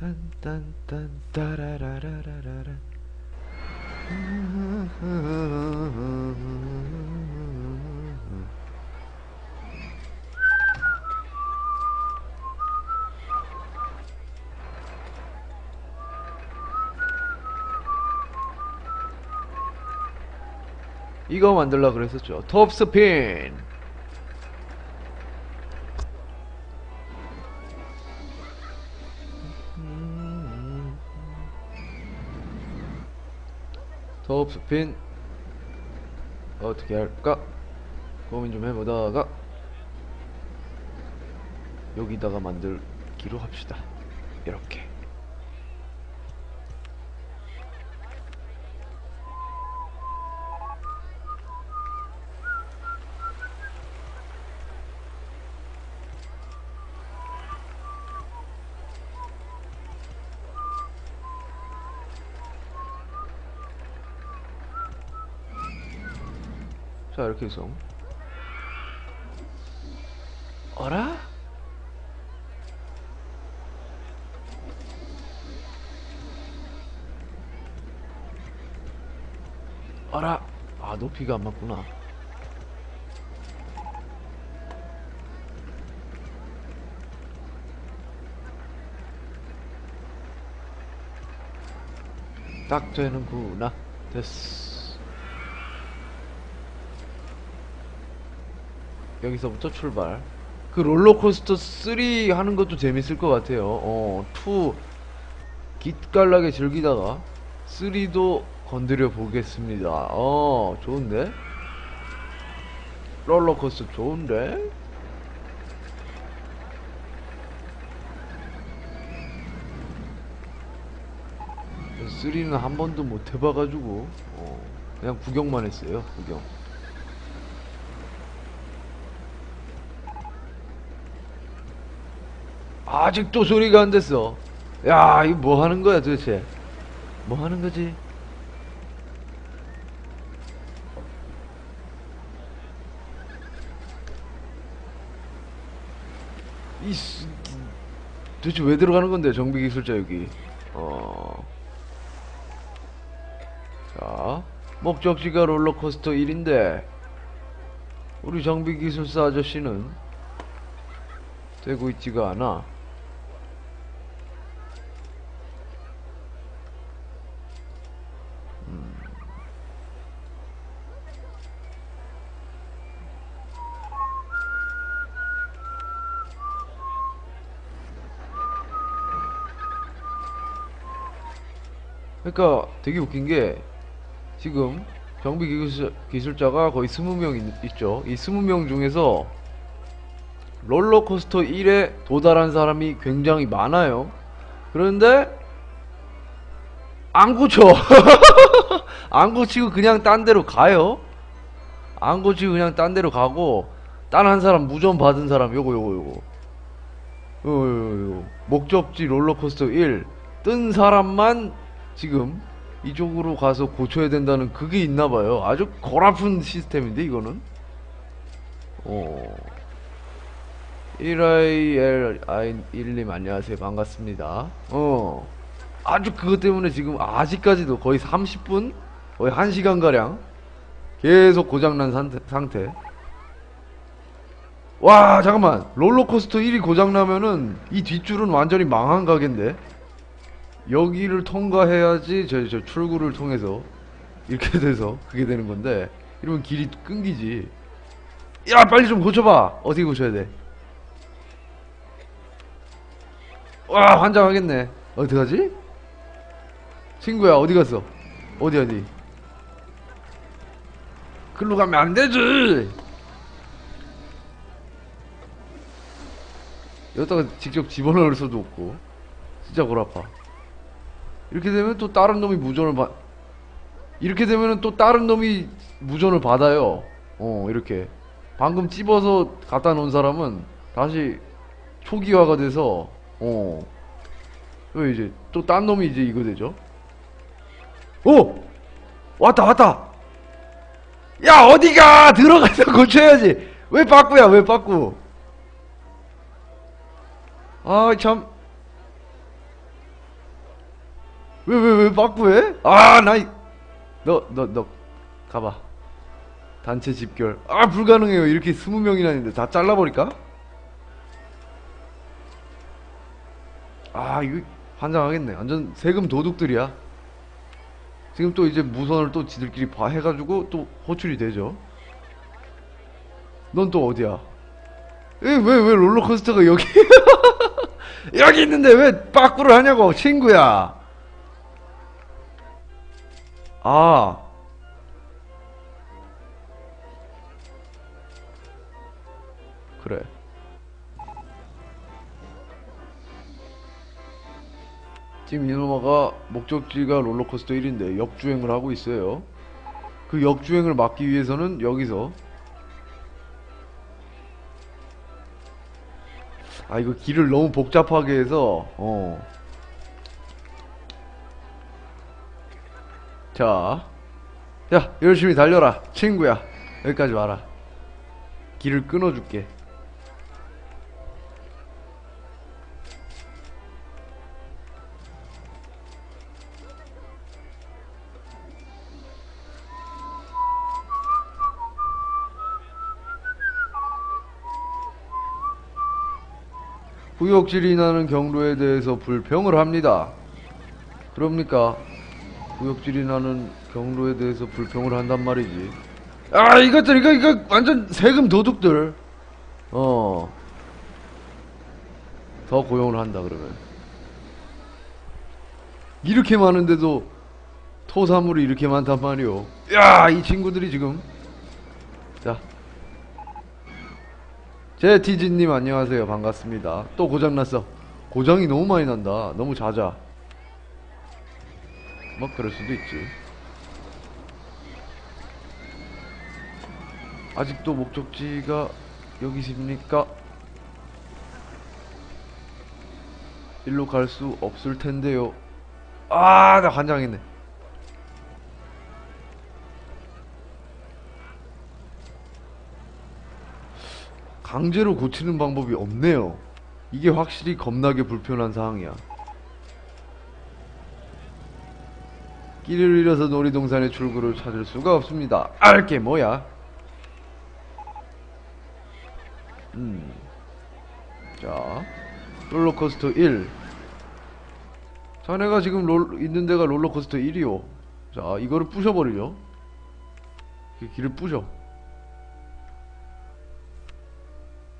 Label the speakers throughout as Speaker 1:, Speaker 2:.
Speaker 1: 딴딴딴 따라라라라라라 이거 만들라 그랬었죠. 톱스핀 톱스핀 어떻게 할까? 고민 좀 해보다가 여기다가 만들기로 합시다. 이렇게 해서 어라? 어라? 아 높이가 안 맞구나 딱 되는구나 됐어 여기서부터 출발. 그 롤러코스터 3 하는 것도 재밌을 것 같아요. 어, 2 깃깔나게 즐기다가 3도 건드려 보겠습니다. 어, 좋은데? 롤러코스터 좋은데? 쓰리는한 번도 못 해봐가지고 어, 그냥 구경만 했어요 구경 아직도 소리가 안 됐어. 야, 이거 뭐 하는 거야 도대체? 뭐 하는 거지? 이 씨, 도대체 왜 들어가는 건데 정비 기술자 여기? 어. 자, 목적지가 롤러코스터 1인데 우리 정비 기술사 아저씨는 되고 있지가 않아. 그러니까 되게 웃긴 게 지금 정비 기술, 기술자가 거의 20명 있, 있죠. 이 20명 중에서 롤러코스터 1에 도달한 사람이 굉장히 많아요. 그런데 안 고쳐. 안 고치고 그냥 딴 데로 가요. 안 고치고 그냥 딴 데로 가고 딴 한 사람 무전 받은 사람 요거 요거 요거. 요, 요, 요, 요. 목적지 롤러코스터 1 뜬 사람만 지금 이쪽으로 가서 고쳐야 된다는 그게 있나 봐요. 아주 골아픈 시스템인데 이거는. 어. 1IL1님 안녕하세요 반갑습니다 어 아주 그것 때문에 지금 아직까지도 거의 30분 거의 1시간가량 계속 고장난 상태, 상태 와 잠깐만 롤러코스터 1이 고장나면은 이 뒷줄은 완전히 망한 가게인데 여기를 통과해야지 저, 저 출구를 통해서 이렇게 돼서 그게 되는 건데 이러면 길이 끊기지. 야 빨리 좀 고쳐봐. 어떻게 고쳐야 돼? 와 환장하겠네. 어떡하지? 친구야 어디 갔어? 어디 어디? 글로 가면 안 되지! 여기다가 직접 집어넣을 수도 없고. 진짜 골아파 이렇게 되면 또 다른 놈이 무전을 받 이렇게 되면은 또 다른 놈이 무전을 받아요 어 이렇게 방금 찝어서 갖다 놓은 사람은 다시 초기화가 돼서 어. 또 이제 또 딴 놈이 이제 이거 되죠. 오! 왔다 왔다. 야 어디가 들어가서 고쳐야지. 왜 빠꾸야 왜 빠꾸? 아 참. 왜 왜 왜 빠꾸해? 아, 나, 이- 너, 너, 너, 가봐. 단체 집결. 아, 불가능해요. 이렇게 스무 명이나 있는데 다 잘라버릴까? 아, 이거 환장하겠네. 완전 세금 도둑들이야. 지금 또 이제 무선을 또 지들끼리 봐 해가지고 또 호출이 되죠. 넌 또 어디야? 왜, 왜, 왜 롤러코스터가 여기, 여기 있는데 왜 빠꾸를 하냐고, 친구야. 아. 그래. 지금 이노마가 목적지가 롤러코스터 1인데 역주행을 하고 있어요. 그 역주행을 막기 위해서는 여기서 아 이거 길을 너무 복잡하게 해서 어. 자. 야, 열심히 달려라. 친구야. 여기까지 와라. 길을 끊어줄게. 구역질이 나는 경로에 대해서 불평을 합니다. 그럽니까? 구역질이 나는 경로에 대해서 불평을 한단 말이지. 아, 이것들, 이거, 이거, 완전 세금 도둑들. 어. 더 고용을 한다, 그러면. 이렇게 많은데도 토사물이 이렇게 많단 말이오. 야, 이 친구들이 지금. 자. 제 티지님 안녕하세요. 반갑습니다. 또 고장났어. 고장이 너무 많이 난다. 너무 잦아. 뭐 그럴 수도 있지. 아직도 목적지가 여기십니까? 일로 갈 수 없을 텐데요. 아, 나 환장했네. 강제로 고치는 방법이 없네요. 이게 확실히 겁나게 불편한 상황이야. 길을 잃어서 놀이동산의 출구를 찾을 수가 없습니다. 알게 뭐야? 음. 자, 롤러코스터 1. 자네가 지금 롤, 있는 데가 롤러코스터 1이요. 자, 이거를 부셔버리죠. 이 길을 부셔.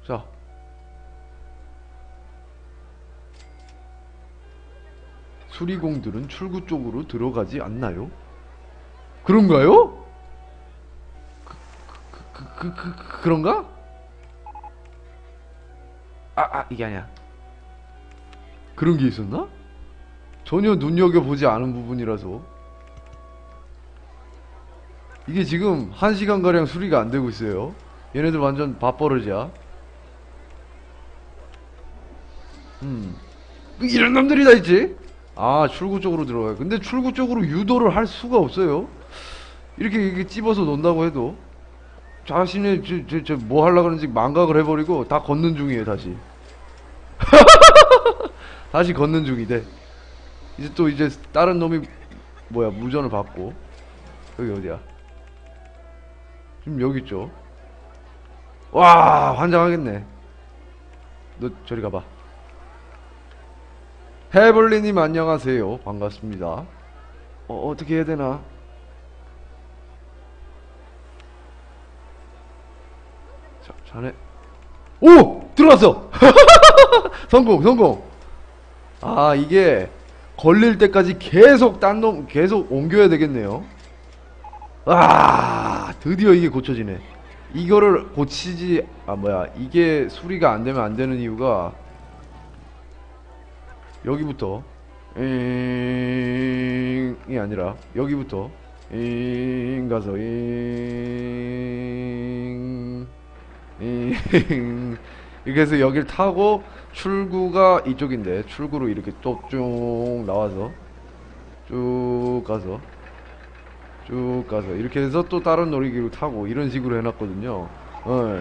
Speaker 1: 자. 수리공들은 출구 쪽으로 들어가지 않나요? 그런가요? 그, 그, 그, 그, 그, 그런가? 아, 아, 이게 아니야. 그런 게 있었나? 전혀 눈여겨보지 않은 부분이라서. 이게 지금 1시간가량 수리가 안 되고 있어요. 얘네들 완전 밥버릇이야. 음. 이런 놈들이 다 있지? 아, 출구 쪽으로 들어가요. 근데 출구 쪽으로 유도를 할 수가 없어요. 이렇게, 이렇게 찝어서 논다고 해도. 자신의, 저, 저, 저, 뭐 하려고 그러는지 망각을 해버리고 다 걷는 중이에요, 다시. 다시 걷는 중이대. 이제 또 이제 다른 놈이, 뭐야, 무전을 받고. 여기 어디야? 지금 여기 있죠? 와, 환장하겠네. 너 저리 가봐. 해블리님 안녕하세요. 반갑습니다. 어, 어떻게 해야 되나? 자, 자네. 오! 들어왔어! 성공, 성공! 아, 이게 걸릴 때까지 계속 딴 놈, 계속 옮겨야 되겠네요. 아, 드디어 이게 고쳐지네. 이거를 고치지, 아, 뭐야. 이게 수리가 안 되면 안 되는 이유가 여기부터 잉이 아니라 여기부터 잉 가서 잉, 잉 이렇게 해서 여길 타고 출구가 이쪽인데 출구로 이렇게 또쭉 나와서 쭉 가서 쭉 가서 이렇게 해서 또 다른 놀이기구 타고 이런 식으로 해놨거든요. 어.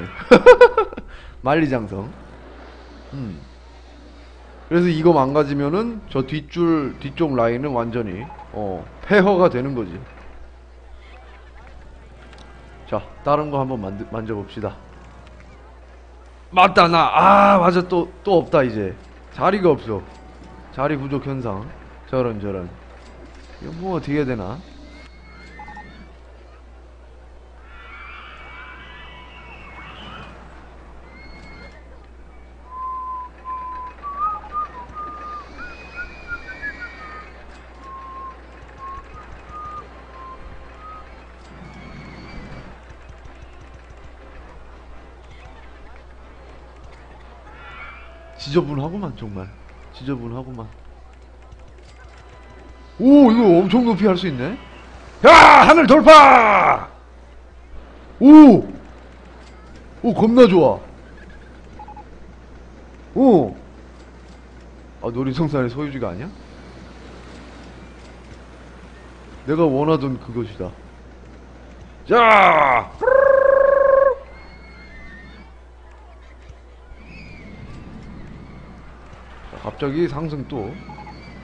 Speaker 1: 만리장성. 음. 그래서 이거 망가지면은 저 뒷줄 뒤쪽 라인은 완전히 어 폐허가 되는 거지. 자 다른 거 한번 만드, 만져봅시다. 맞다 나 아 맞아 또또 없다 이제. 자리가 없어. 자리 부족 현상. 저런 저런. 이거 뭐 어떻게 해야 되나 지저분하구만 정말 지저분하구만 오 이거 엄청 높이 할 수 있네 야 하늘 돌파 오! 오 겁나 좋아 오! 아 놀이동산의 소유주가 아니야? 내가 원하던 그것이다 자! 갑자기 상승 또.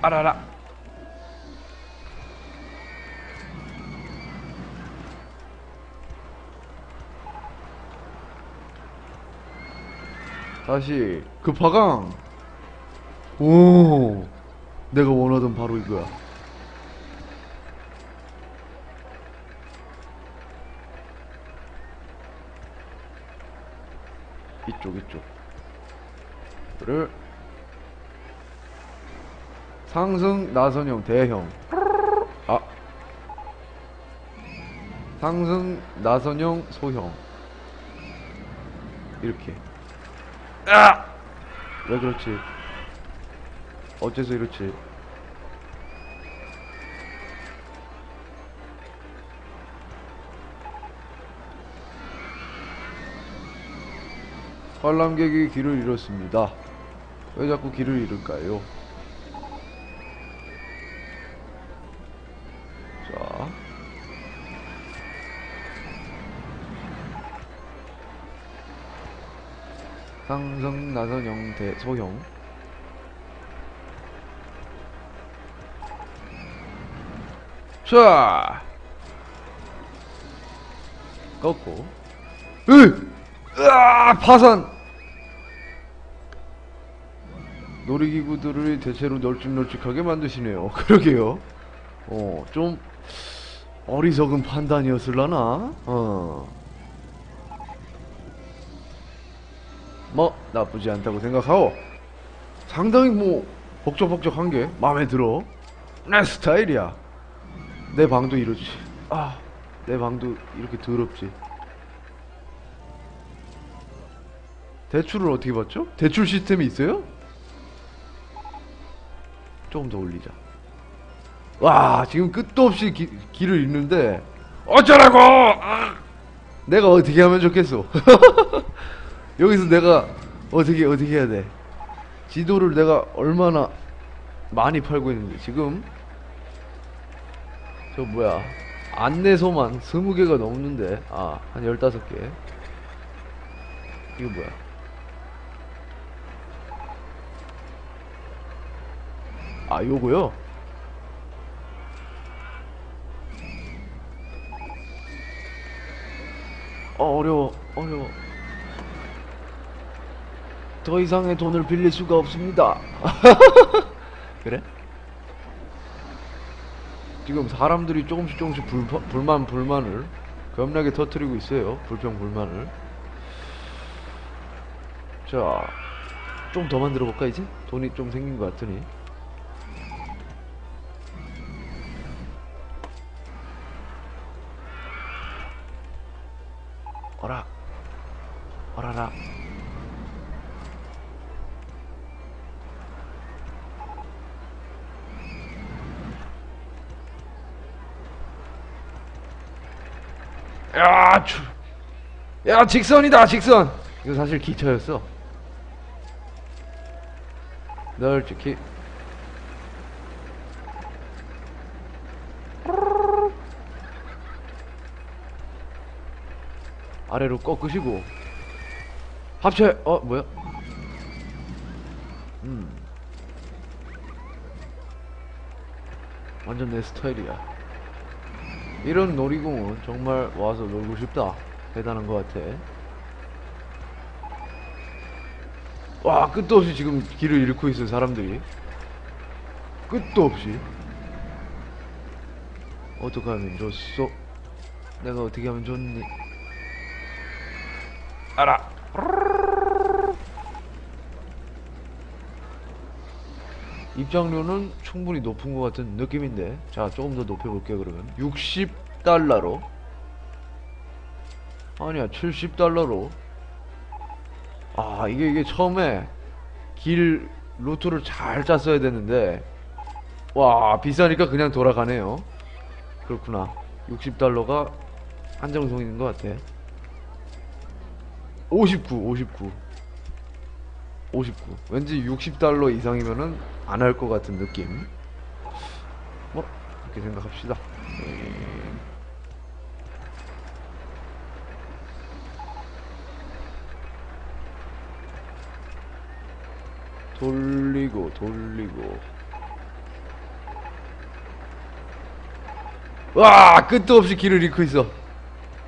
Speaker 1: 아라라. 다시 급하강. 오 내가 원하던 바로 이거야. 이쪽 이쪽. 그를 상승 나선형 대형. 아. 상승 나선형 소형. 이렇게. 아! 왜 그렇지? 어째서 이렇지? 관람객이 길을 잃었습니다. 왜 자꾸 길을 잃을까요? 자. 상성 나선형 대소형. 자! 꺾고. 으! 으아! 파산! 놀이기구들을 대체로 널찍널찍하게 만드시네요. 그러게요. 어좀 어리석은 판단이었을라나? 어. 나쁘지 않다고 생각하오. 상당히 뭐 복잡복잡한 게 마음에 들어. 내 스타일이야. 내 방도 이러지. 아 내 방도 이렇게 더럽지. 대출을 어떻게 받죠? 대출 시스템이 있어요? 조금 더 올리자. 와 지금 끝도 없이 기- 길을 잃는데 어쩌라고! 아! 내가 어떻게 하면 좋겠어 여기서 내가 어떻게 어떻게 해야 돼? 지도를 내가 얼마나 많이 팔고 있는데 지금 저 뭐야? 안내소만 20개가 넘는데. 아한 15개. 이거 뭐야? 아 요거요? 어, 어려워, 어려워. 더 이상의 돈을 빌릴 수가 없습니다. 그래? 지금 사람들이 조금씩 조금씩 불, 불만, 불만을 겁나게 터트리고 있어요. 불평, 불만을. 자, 좀 더 만들어 볼까, 이제? 돈이 좀 생긴 것 같으니. 야 직선이다 직선. 이거 사실 기차였어. 널찍히. 아래로 꺾으시고. 합체 어 뭐야? 음. 완전 내 스타일이야. 이런 놀이공원 정말 와서 놀고 싶다. 대단한 것 같아. 와, 끝도 없이 지금 길을 잃고 있어, 사람들이. 끝도 없이. 어떻게 하면 좋소? 내가 어떻게 하면 좋니? 알아. 입장료는 충분히 높은 것 같은 느낌인데 자 조금 더 높여볼게요 그러면 60달러로 아니야 70달러로. 아 이게 이게 처음에 길 루트를 잘 짰어야 되는데 와 비싸니까 그냥 돌아가네요. 그렇구나. 60달러가 한정성인 것 같아. 59 59 59 왠지 60달러 이상이면은 안 할 것 같은 느낌. 뭐 그렇게 생각합시다 돌리고 돌리고. 와 끝도 없이 길을 잃고 있어.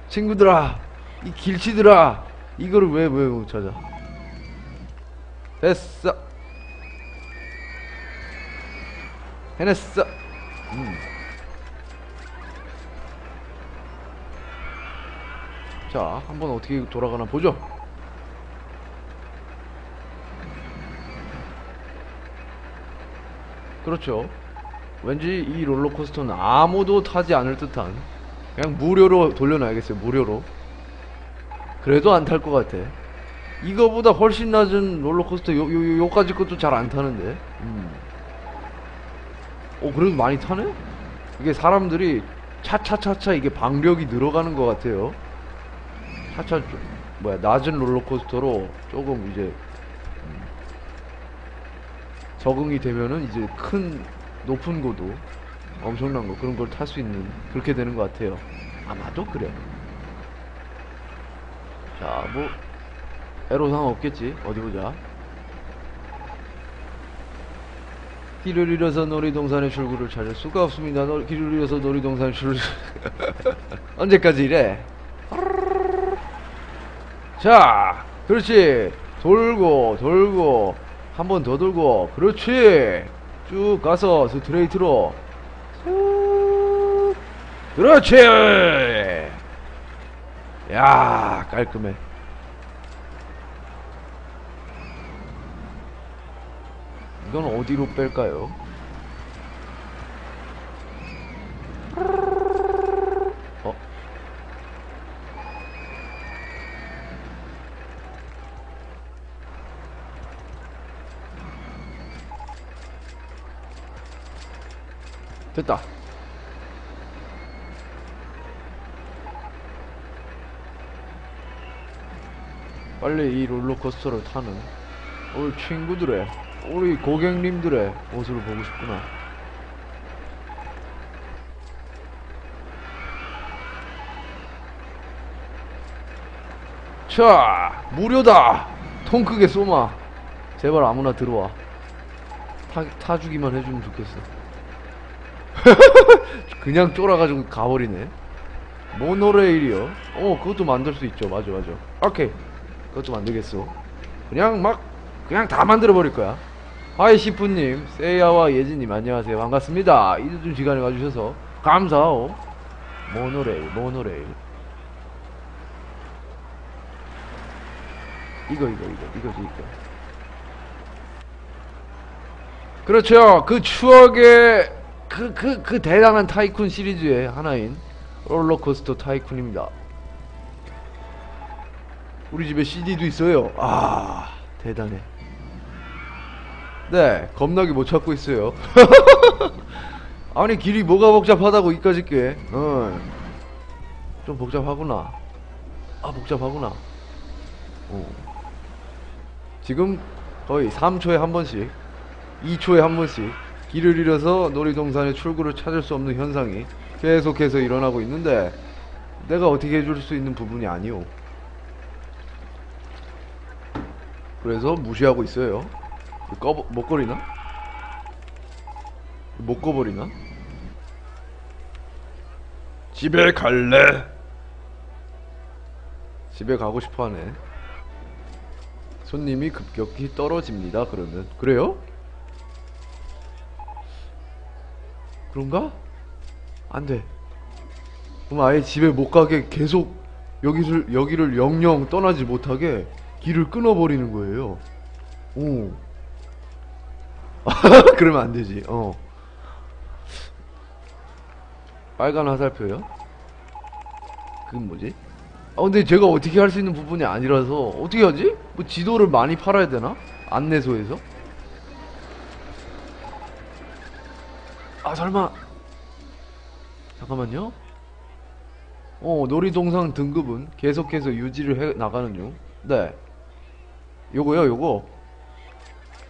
Speaker 1: 친구들아 이 길치들아 이거를 왜 왜 못 찾아? 됐어. 해냈어. 음. 자 한번 어떻게 돌아가나 보죠 그렇죠. 왠지 이 롤러코스터는 아무도 타지 않을 듯한 그냥 무료로 돌려놔야겠어요 무료로. 그래도 안 탈 것 같아. 이거보다 훨씬 낮은 롤러코스터 요, 요, 요, 요까지 것도 잘 안 타는데. 음. 어 그래도 많이 타네? 이게 사람들이 차차차차 이게 방력이 늘어가는 것 같아요. 차차 좀 뭐야 낮은 롤러코스터로 조금 이제 음, 적응이 되면은 이제 큰 높은 고도 엄청난 거 그런 걸 탈 수 있는 그렇게 되는 것 같아요. 아마도 그래. 자뭐 애로사항 없겠지? 어디 보자. 길을 잃어서 놀이동산의 출구를 찾을 수가 없습니다. 놀- 길을 잃어서 놀이동산의 출구. 언제까지 이래? 자 그렇지. 돌고 돌고 한 번 더 돌고 그렇지. 쭉 가서 스트레이트로. 쭉 그렇지. 야 깔끔해. 이건 어디로 뺄까요? 됐다. 빨리 이 롤러코스터를 타는 우리 친구들의 우리 고객님들의 모습을 보고 싶구나. 자, 무료다. 통 크게 쏘마. 제발 아무나 들어와. 타, 타주기만 해주면 좋겠어. 그냥 쫄아가지고 가버리네. 모노레일이요. 어, 그것도 만들 수 있죠. 맞아, 맞아. 오케이. 그것도 만들겠어. 그냥 막, 그냥 다 만들어 버릴 거야. 하이 시프님, 세이야와 예진님 안녕하세요. 반갑습니다. 이늦은 시간에 와주셔서 감사하오. 모노레일, 모노레일. 이거, 이거, 이거, 이거지, 이거. 그렇죠. 그 추억의 그, 그, 그 대단한 타이쿤 시리즈의 하나인 롤러코스터 타이쿤입니다. 우리 집에 CD도 있어요. 아, 대단해. 네, 겁나게 못 찾고 있어요. 아니, 길이 뭐가 복잡하다고 이까짓 게. 어. 좀 복잡하구나. 아, 복잡하구나. 어. 지금 거의 3초에 한 번씩, 2초에 한 번씩 길을 잃어서 놀이동산의 출구를 찾을 수 없는 현상이 계속해서 일어나고 있는데 내가 어떻게 해줄 수 있는 부분이 아니오. 그래서 무시하고 있어요. 꺼, 못 거리나? 못 꺼버리나? 집에 갈래? 집에 가고 싶어 하네. 손님이 급격히 떨어집니다. 그러면 그래요? 그런가? 안 돼. 그럼 아예 집에 못 가게 계속 여기를 여기를 영영 떠나지 못하게 길을 끊어버리는 거예요. 오. 그러면 안 되지. 어. 빨간 화살표요? 그건 뭐지? 아 근데 제가 어떻게 할 수 있는 부분이 아니라서 어떻게 하지? 뭐 지도를 많이 팔아야 되나? 안내소에서? 아 설마. 잠깐만요. 어 놀이동산 등급은 계속해서 유지를 해 나가는 중네. 요거요 요거.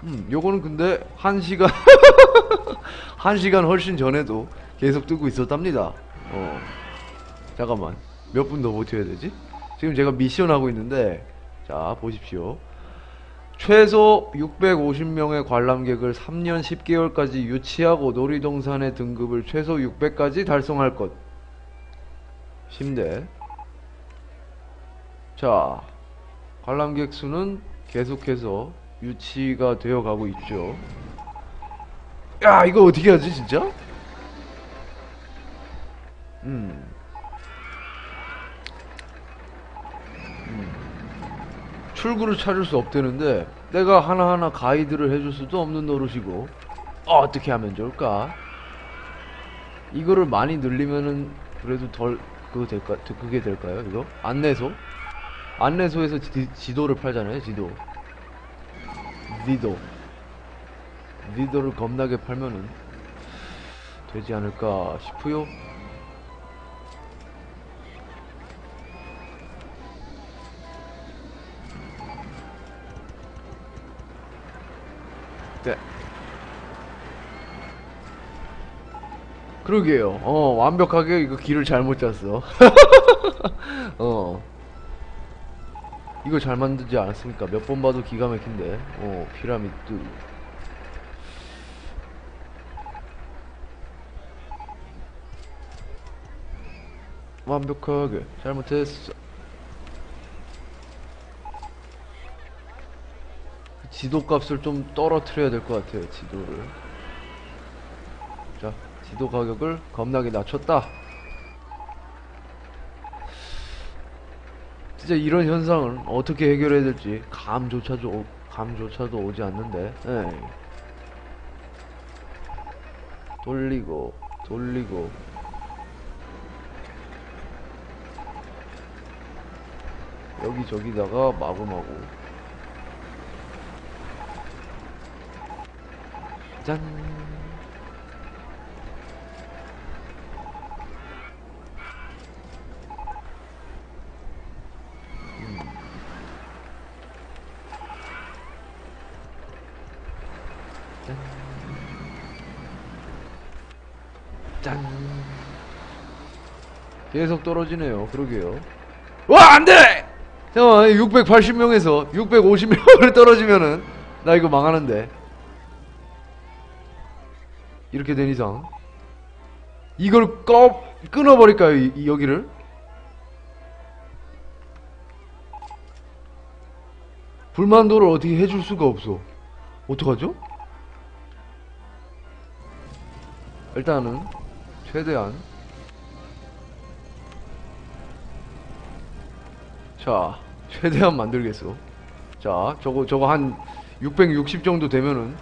Speaker 1: 음 요거는 근데 한 시간 한 시간 훨씬 전에도 계속 뜨고 있었답니다. 어. 잠깐만. 몇 분 더 버텨야 되지? 지금 제가 미션 하고 있는데 자 보십시오 최소 650명의 관람객을 3년 10개월까지 유치하고 놀이동산의 등급을 최소 600까지 달성할 것. 심대. 자, 관람객 수는 계속해서 유치가 되어 가고 있죠. 야, 이거 어떻게 하지, 진짜? 음. 출구를 찾을 수 없대는데 내가 하나하나 가이드를 해줄 수도 없는 노릇이고 어, 어떻게 하면 좋을까? 이거를 많이 늘리면은 그래도 덜 그거 될까? 그게 될까요? 이거 안내소? 안내소에서 지, 지도를 팔잖아요. 지도. 지도. 지도를 겁나게 팔면은 되지 않을까 싶어요. 네. 그러게요. 어, 완벽하게 이거 길을 잘못 짰어. 어. 이거 잘 만들지 않았습니까? 몇 번 봐도 기가 막힌데. 어, 피라미드. 완벽하게 잘못했어. 지도 값을 좀 떨어뜨려야 될 것 같아요, 지도를. 자, 지도 가격을 겁나게 낮췄다. 진짜 이런 현상을 어떻게 해결해야 될지 감조차도, 오- 감조차도 오지 않는데, 에이. 돌리고, 돌리고. 여기저기다가 마구마구. 짠. 음. 짠. 짠. 계속 떨어지네요. 그러게요. 와, 안 돼! 잠깐만, 680명에서 650명으로 떨어지면은, 나 이거 망하는데. 이렇게 된 이상 이걸 꺼 끊어버릴까요 이, 이 여기를? 불만도를 어떻게 해줄 수가 없어. 어떡하죠? 일단은 최대한 자 최대한 만들겠어. 자 저거 저거 한 660 정도 되면은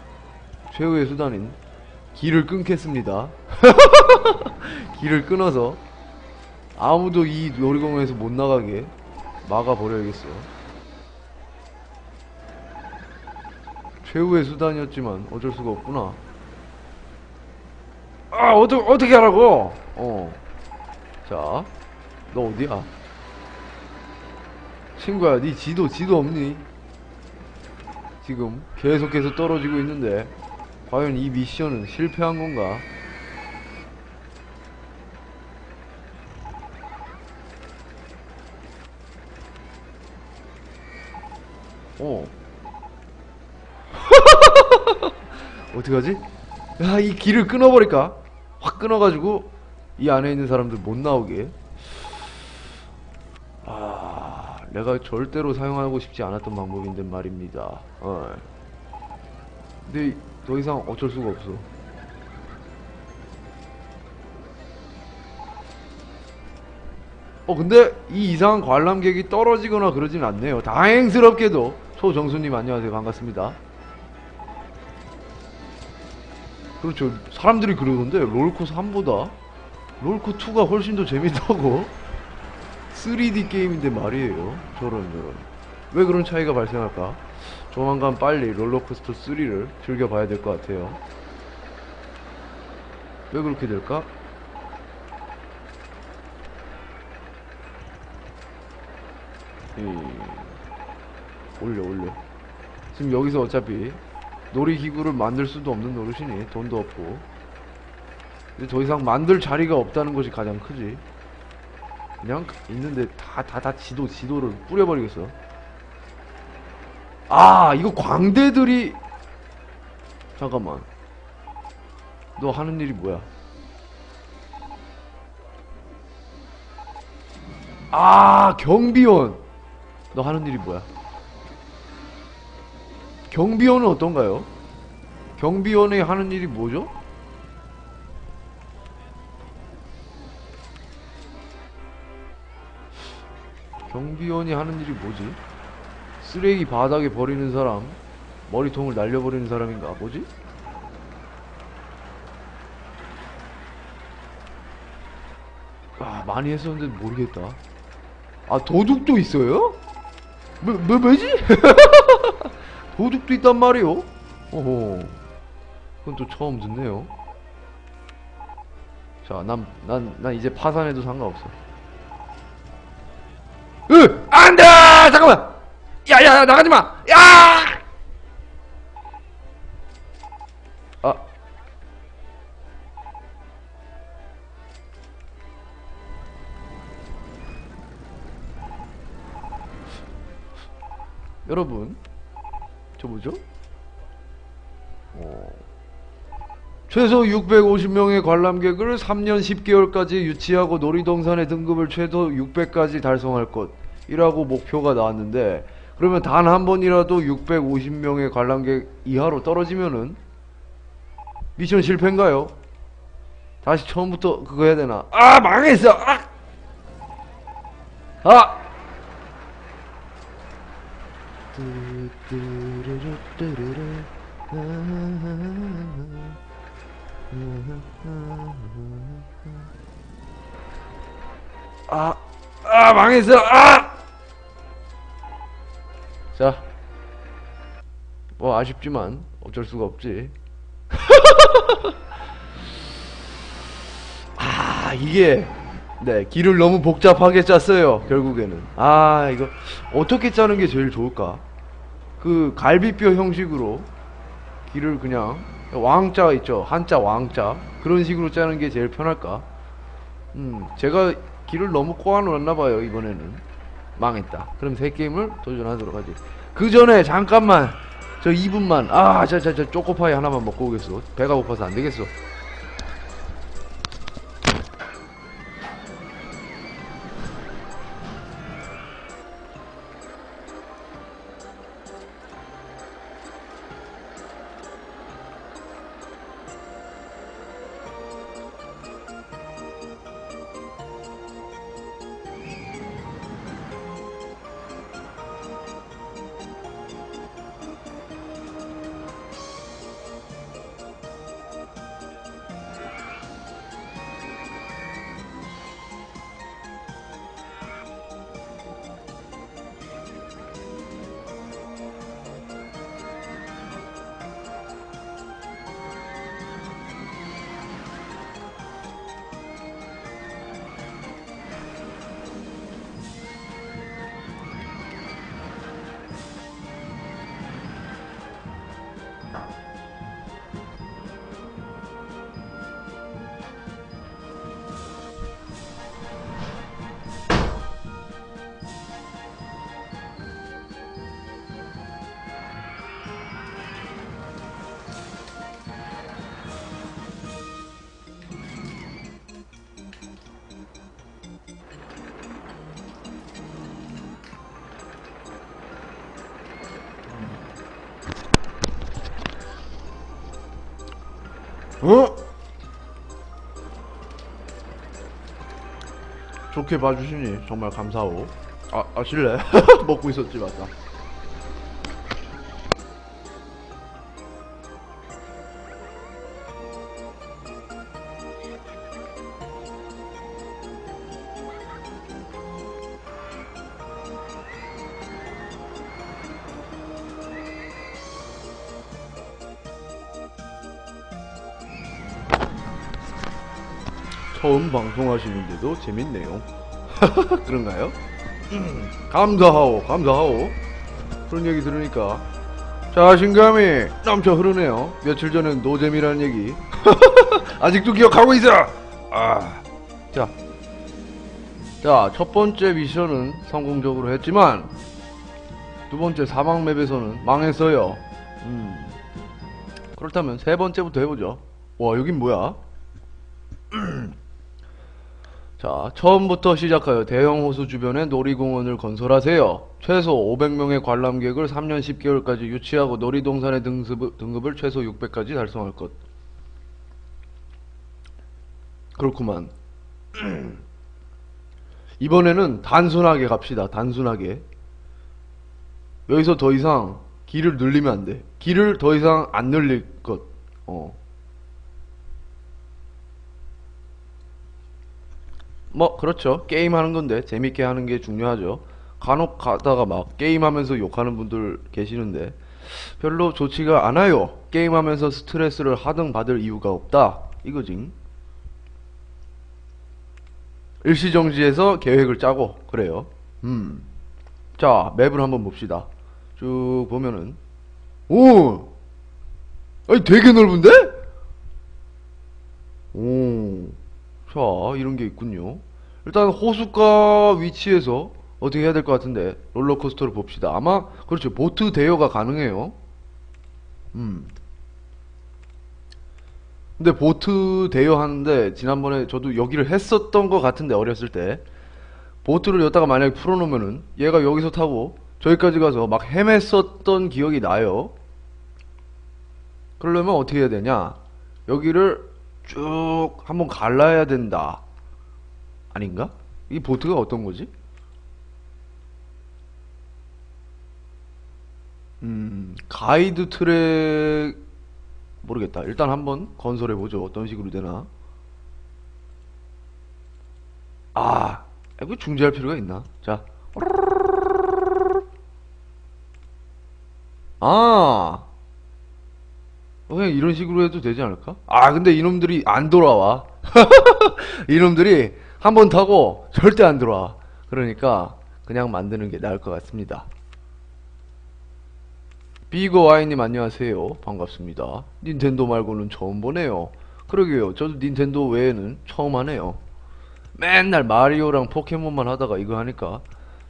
Speaker 1: 최후의 수단인 길을 끊겠습니다. 길을 끊어서 아무도 이 놀이공원에서 못 나가게 막아버려야겠어요. 최후의 수단이었지만 어쩔 수가 없구나. 아, 어떻게, 어떻게 하라고? 어. 자, 너 어디야? 친구야, 네 지도, 지도 없니? 지금 계속해서 떨어지고 있는데 과연 이 미션은 실패한 건가? 어. 어떡하지? 야, 이 길을 끊어버릴까? 확 끊어가지고, 이 안에 있는 사람들 못 나오게 아 내가 절대로 사용하고 싶지 않았던 방법인데 말입니다 어. 근데 더 이상 어쩔 수가 없어. 어 근데 이 이상한 관람객이 떨어지거나 그러진 않네요. 다행스럽게도. 소정수님 안녕하세요. 반갑습니다. 그렇죠. 사람들이 그러던데 롤코 3보다 롤코 2가 훨씬 더 재밌다고. 3D 게임인데 말이에요. 저런 저런. 왜 그런 차이가 발생할까 조만간 빨리 롤러코스터 3를 즐겨봐야 될 것 같아요. 왜 그렇게 될까? 이... 올려 올려. 지금 여기서 어차피 놀이기구를 만들 수도 없는 노릇이니 돈도 없고. 근데 더 이상 만들 자리가 없다는 것이 가장 크지. 그냥 있는데 다 다 다 지도 지도를 뿌려버리겠어 아 이거 광대들이 잠깐만 너 하는 일이 뭐야 아 경비원 너 하는 일이 뭐야 경비원은 어떤가요? 경비원이 하는 일이 뭐죠? 경비원이 하는 일이 뭐지? 쓰레기 바닥에 버리는 사람 머리통을 날려버리는 사람인가 뭐지? 아 많이 했었는데 모르겠다 아 도둑도 있어요? 뭐, 뭐 뭐지? 도둑도 있단 말이요? 오호 그건 또 처음 듣네요 자, 난, 난, 난 이제 파산해도 상관없어. 으! 안 돼! 잠깐만! 야, 야, 야, 나가지 마! 야! 아. 여러분, 저 뭐죠? 어. 최소 650명의 관람객을 3년 10개월까지 유치하고 놀이동산의 등급을 최소 600까지 달성할 것이라고 목표가 나왔는데 그러면 단 한 번이라도 650명의 관람객 이하로 떨어지면은 미션 실패인가요? 다시 처음부터 그거 해야 되나? 아 망했어! 아! 아! 아, 아 망했어. 아! 자, 뭐 아쉽지만 어쩔 수가 없지. 아 이게 네 길을 너무 복잡하게 짰어요 결국에는. 아 이거 어떻게 짜는 게 제일 좋을까? 그 갈비뼈 형식으로 길을 그냥 왕자 있죠 한자 왕자 그런 식으로 짜는 게 제일 편할까? 음 제가 길을 너무 꼬아 놓았나 봐요 이번에는 망했다. 그럼 새 게임을 도전하도록 하지. 그 전에 잠깐만 저 2분만 아 저 저 저 초코파이 하나만 먹고 오겠어 배가 고파서 안 되겠어 어? 좋게 봐주시니 정말 감사하오. 아, 아 실례. 먹고 있었지 맞다. 처음 방송하시는데도 재밌네요. 그런가요? 음, 감사하오, 감사하오. 그런 얘기 들으니까 자신감이 넘쳐 흐르네요. 며칠 전엔 노잼이라는 얘기. 아직도 기억하고 있어! 아. 자. 자, 첫 번째 미션은 성공적으로 했지만, 두 번째 사막 맵에서는 망했어요. 음. 그렇다면 세 번째부터 해보죠. 와, 여긴 뭐야? 자, 처음부터 시작하여 대형 호수 주변에 놀이공원을 건설하세요. 최소 500명의 관람객을 3년 10개월까지 유치하고 놀이동산의 등급, 등급을 최소 600까지 달성할 것. 그렇구만. 이번에는 단순하게 갑시다. 단순하게. 여기서 더 이상 길을 늘리면 안 돼. 길을 더 이상 안 늘릴 것. 어. 뭐 그렇죠. 게임 하는 건데 재밌게 하는 게 중요하죠. 간혹 가다가 막 게임하면서 욕하는 분들 계시는데 별로 좋지가 않아요. 게임하면서 스트레스를 하등 받을 이유가 없다. 이거지. 일시정지해서 계획을 짜고 그래요. 음 자 맵을 한번 봅시다. 쭉 보면은. 오! 아니 되게 넓은데? 오 자, 이런 게 있군요. 일단 호숫가 위치에서 어떻게 해야 될 것 같은데 롤러코스터를 봅시다. 아마 그렇죠. 보트 대여가 가능해요. 음. 근데 보트 대여하는데 지난번에 저도 여기를 했었던 것 같은데 어렸을 때 보트를 여기다가 만약에 풀어놓으면은 얘가 여기서 타고 저기까지 가서 막 헤맸었던 기억이 나요. 그러려면 어떻게 해야 되냐? 여기를 쭉 한번 갈라야 된다. 아닌가? 이 보트가 어떤 거지? 음, 가이드 트랙 모르겠다. 일단 한번 건설해 보죠. 어떤 식으로 되나? 아, 이거 중지할 필요가 있나? 자. 아. 어, 그냥 이런 식으로 해도 되지 않을까? 아, 근데 이놈들이 안 돌아와. 이놈들이 한 번 타고 절대 안 돌아와. 그러니까 그냥 만드는 게 나을 것 같습니다. 비거와이님 안녕하세요. 반갑습니다. 닌텐도 말고는 처음 보네요. 그러게요. 저도 닌텐도 외에는 처음 하네요. 맨날 마리오랑 포켓몬만 하다가 이거 하니까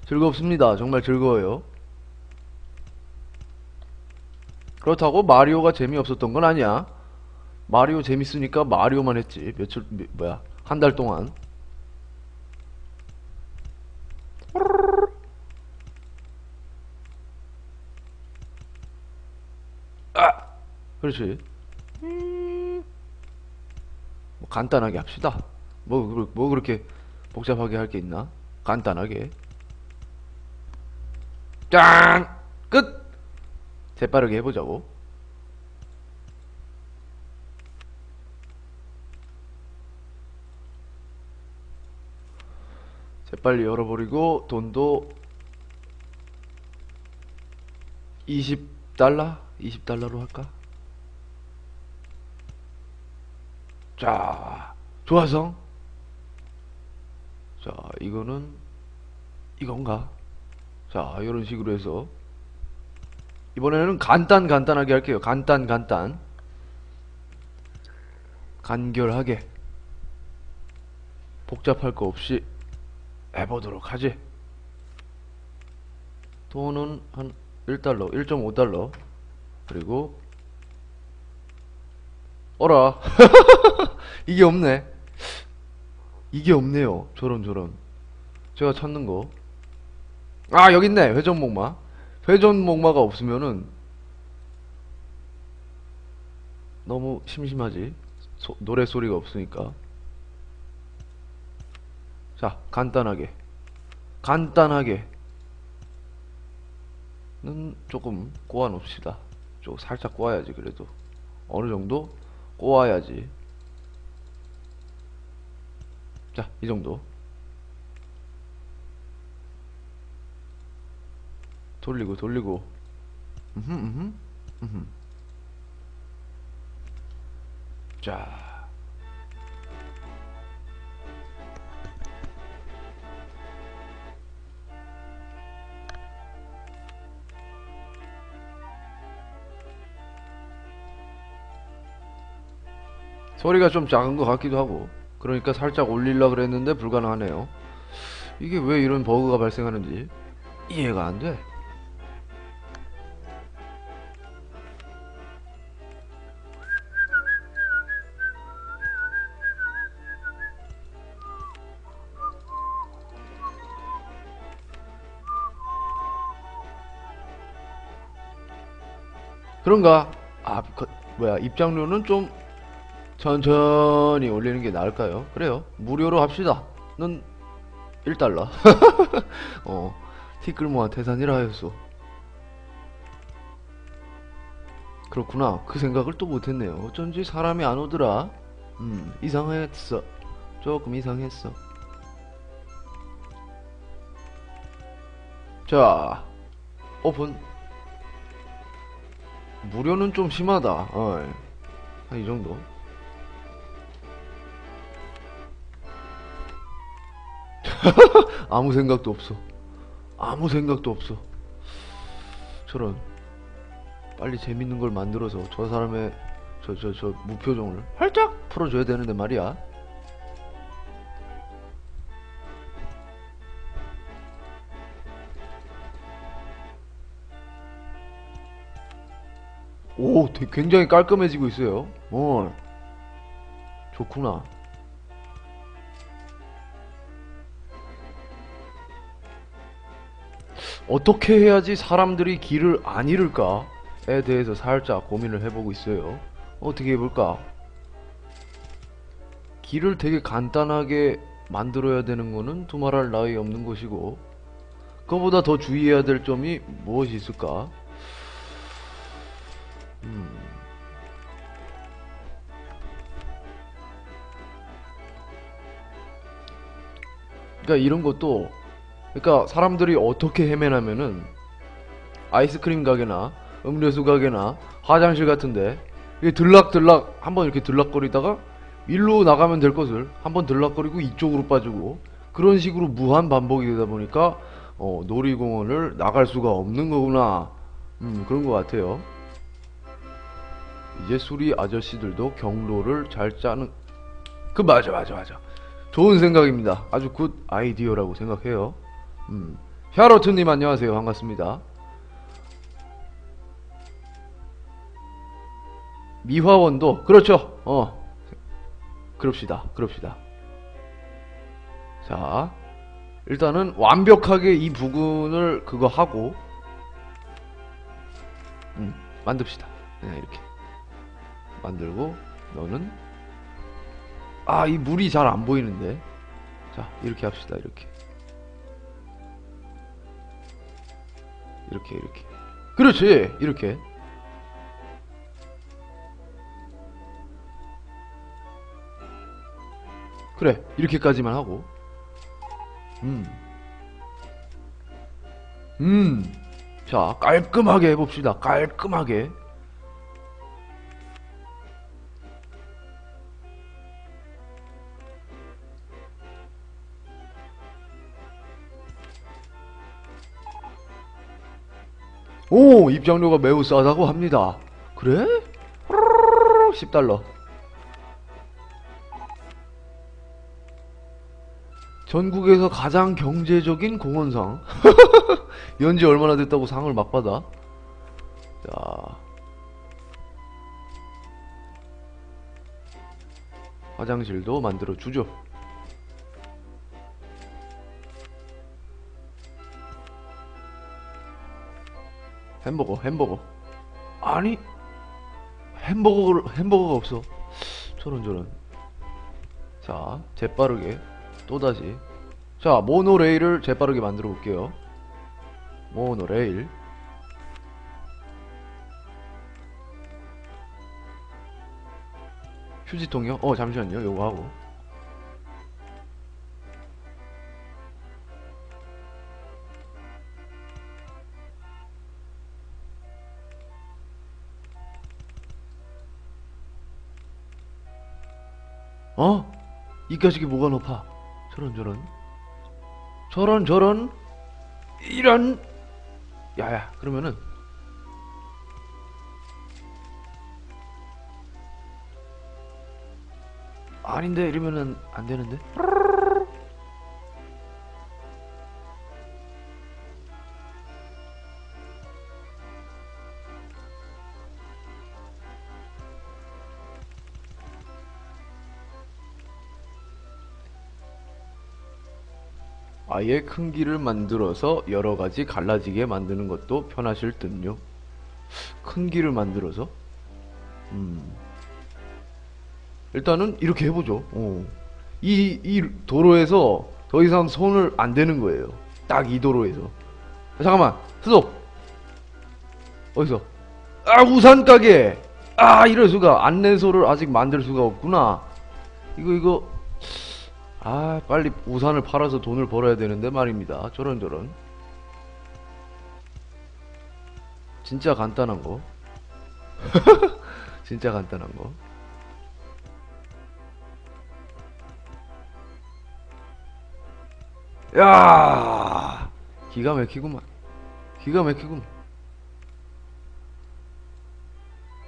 Speaker 1: 즐겁습니다. 정말 즐거워요. 그렇다고 마리오가 재미없었던 건 아니야. 마리오 재밌으니까 마리오만 했지. 며칠, 몇- 뭐야, 한 달 동안. 아! 그렇지. 음. 뭐 간단하게 합시다. 뭐, 그- 뭐 그렇게 복잡하게 할 게 있나? 간단하게. 짠! 끝! 재빠르게 해보자고. 재빨리 열어버리고 돈도 20달러? 20달러로 할까? 자, 좋아성. 자, 이거는 이건가? 자, 이런 식으로 해서 이번에는 간단 간단하게 할게요. 간단 간단. 간결하게. 복잡할 거 없이 해보도록 하지. 돈은 한 1달러, 1.5달러. 그리고 어라. 이게 없네. 이게 없네요. 저런 저런. 제가 찾는 거. 아, 여기 있네. 회전 목마. 회전 목마가 없으면은 너무 심심하지. 소- 노래 소리가 없으니까. 자, 간단하게. 간단하게. 는 조금 꼬아 놓읍시다. 좀 살짝 꼬아야지, 그래도. 어느 정도 꼬아야지. 자, 이 정도. 돌리고, 돌리고. 음흠, 음흠, 음흠. 자. 소리가 좀 작은 것 같기도 하고 그러니까 살짝 올리려 그랬는데 불가능하네요 이게 왜 이런 버그가 발생하는지 이해가 안 돼. 그런가? 아, 그, 뭐야, 입장료는 좀 천천히 올리는 게 나을까요? 그래요. 무료로 합시다. 는 1달러. 어, 티끌모아 태산이라 하였소. 그렇구나. 그 생각을 또 못했네요. 어쩐지 사람이 안 오더라. 음, 이상했어. 조금 이상했어. 자, 오픈. 무료는 좀 심하다. 어, 한이 정도. 아무 생각도 없어. 아무 생각도 없어. 저런. 빨리 재밌는 걸 만들어서 저 사람의 저 저 저 무표정을 활짝 풀어줘야 되는데 말이야. 오, 되게 굉장히 깔끔해지고 있어요. 어, 좋구나. 어떻게 해야지 사람들이 길을 안 잃을까에 대해서 살짝 고민을 해보고 있어요. 어떻게 해볼까? 길을 되게 간단하게 만들어야 되는 거는 두말할 나위 없는 것이고, 그거보다 더 주의해야 될 점이 무엇이 있을까? 음. 그러니까 이런 것도 그러니까 사람들이 어떻게 헤매냐면은 아이스크림 가게나 음료수 가게나 화장실 같은데 이게 들락들락 한번 이렇게 들락거리다가 일로 나가면 될 것을 한번 들락거리고 이쪽으로 빠지고 그런 식으로 무한 반복이 되다 보니까 어, 놀이공원을 나갈 수가 없는 거구나. 음, 그런 것 같아요. 이제 수리 아저씨들도 경로를 잘 짜는 그 맞아 맞아 맞아. 좋은 생각입니다. 아주 good idea라고 생각해요. 음. 샤로트님 안녕하세요. 반갑습니다. 미화원도 그렇죠. 어. 그럽시다 그럽시다. 자 일단은 완벽하게 이 부분을 그거 하고 음 만듭시다. 그냥 이렇게 만들고 너는 아 이 물이 잘 안 보이는데 자 이렇게 합시다 이렇게 이렇게 이렇게 그렇지 이렇게 그래 이렇게까지만 하고 음. 음. 자, 깔끔하게 해봅시다. 깔끔하게. 오, 입장료가 매우 싸다고 합니다. 그래? 10달러. 전국에서 가장 경제적인 공원상. 연지 얼마나 됐다고 상을 막 받아? 자. 화장실도 만들어 주죠. 햄버거, 햄버거. 아니, 햄버거, 햄버거가 없어. 저런 저런 자 재빠르게 또다시 자 모노레일을 재빠르게 만들어 볼게요 모노레일 휴지통이요? 어 잠시만요 요거 하고 어? 이 가식이 뭐가 높아? 저런 저런. 저런 저런. 이런. 야야 그러면은. 아닌데 이러면은 안 되는데 아예 큰 길을 만들어서 여러 가지 갈라지게 만드는 것도 편하실 듯요. 큰 길을 만들어서 음. 일단은 이렇게 해보죠. 어. 이, 이 도로에서 더 이상 손을 안 대는 거예요. 딱 이 도로에서. 아, 잠깐만, 스톱! 어디서? 아, 우산 가게! 아, 이럴 수가. 안내소를 아직 만들 수가 없구나. 이거, 이거. 아, 빨리 우산을 팔아서 돈을 벌어야 되는데 말입니다. 저런, 저런. 진짜 간단한 거. 진짜 간단한 거. 야 기가 막히구만 기가 막히구만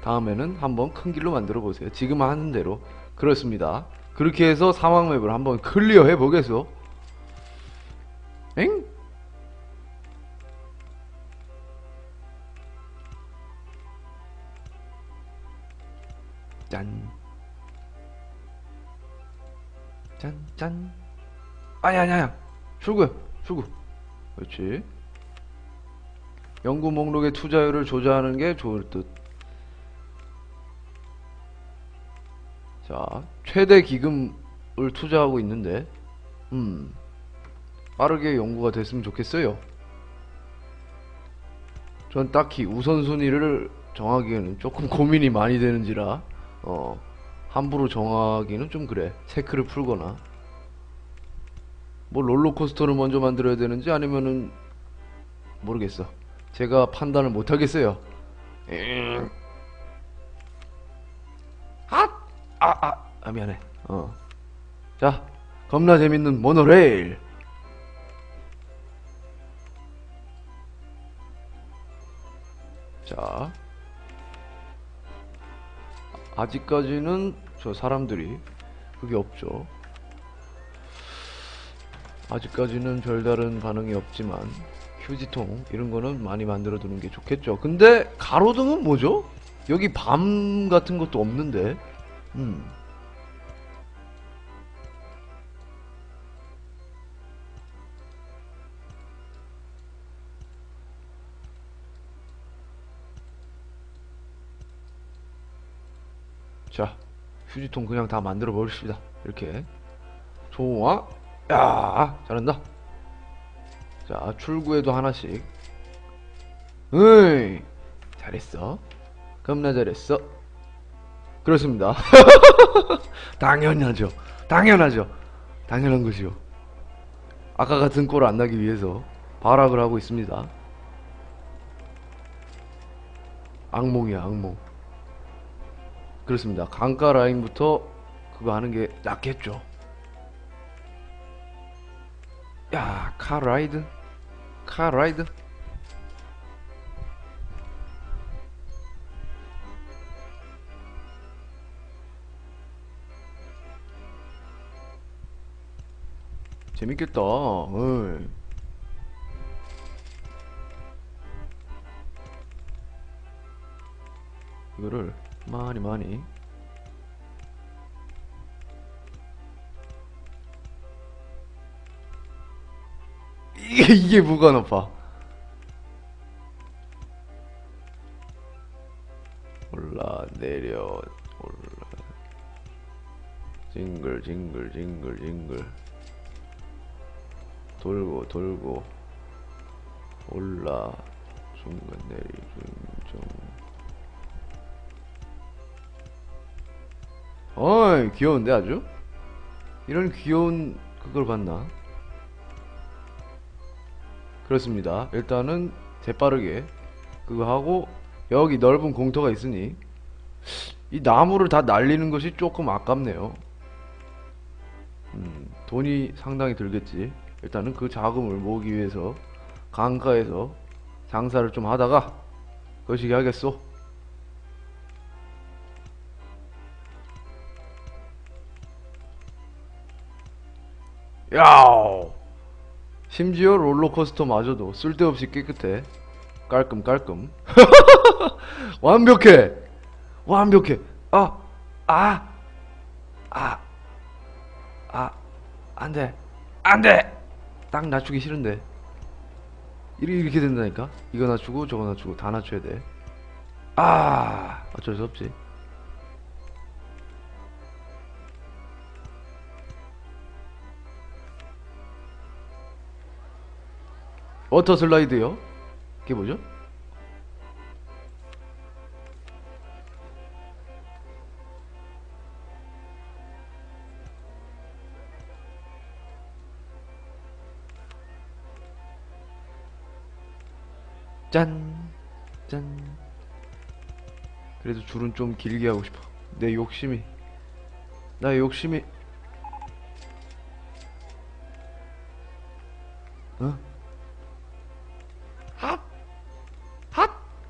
Speaker 1: 다음에는 한번 큰 길로 만들어 보세요 지금 하는 대로 그렇습니다 그렇게 해서 사막 맵을 한번 클리어 해 보겠어 엥? 짠. 짠, 짠. 아니, 아니. 출구야, 출구. 그렇지. 연구 목록의 투자율을 조절하는 게 좋을 듯. 자, 최대 기금을 투자하고 있는데, 음, 빠르게 연구가 됐으면 좋겠어요. 전 딱히 우선순위를 정하기에는 조금 고민이 많이 되는지라, 어, 함부로 정하기는 좀 그래. 체크를 풀거나. 뭐 롤러코스터를 먼저 만들어야 되는지 아니면은 모르겠어. 제가 판단을 못 하겠어요. 음. 아, 아, 아, 아 미안해. 어. 자, 겁나 재밌는 모노레일. 자, 아직까지는 저 사람들이 그게 없죠. 아직까지는 별다른 반응이 없지만 휴지통 이런 거는 많이 만들어 두는 게 좋겠죠. 근데 가로등은 뭐죠? 여기 밤 같은 것도 없는데. 음. 자, 휴지통 그냥 다 만들어 버립시다. 이렇게. 좋아. 야, 잘한다. 자, 출구에도 하나씩. 으이, 잘했어. 겁나 잘했어. 그렇습니다. 당연하죠. 당연하죠. 당연한 것이요. 아까 같은 꼴 안 나기 위해서 발악을 하고 있습니다. 악몽이야, 악몽. 그렇습니다. 강가 라인부터 그거 하는 게 낫겠죠. 야, 카 라이드? 카 라이드? 재밌겠다. 어이. 이거를 많이 많이. 이게 이게 뭐가 높아? 올라 내려 올라. 징글 징글 징글 징글. 돌고 돌고. 올라 중간 내리 중중 어이 귀여운데 아주? 이런 귀여운 그걸 봤나? 그렇습니다. 일단은 재빠르게 그거 하고 여기 넓은 공터가 있으니 이 나무를 다 날리는 것이 조금 아깝네요. 음, 돈이 상당히 들겠지. 일단은 그 자금을 모으기 위해서 강가에서 장사를 좀 하다가 거시기 하겠소 심지어 롤러코스터마저도 쓸데없이 깨끗해. 깔끔 깔끔. 완벽해! 완벽해! 아 아 아 아 안돼. 안돼! 딱 낮추기 싫은데. 이렇게, 된다니까? 이거 낮추고 저거 낮추고 다 낮춰야 돼 아 어쩔 수 없지 워터 슬라이드요? 그게 뭐죠? 짠! 짠! 그래도 줄은 좀 길게 하고 싶어. 내 욕심이. 나의 욕심이. 어?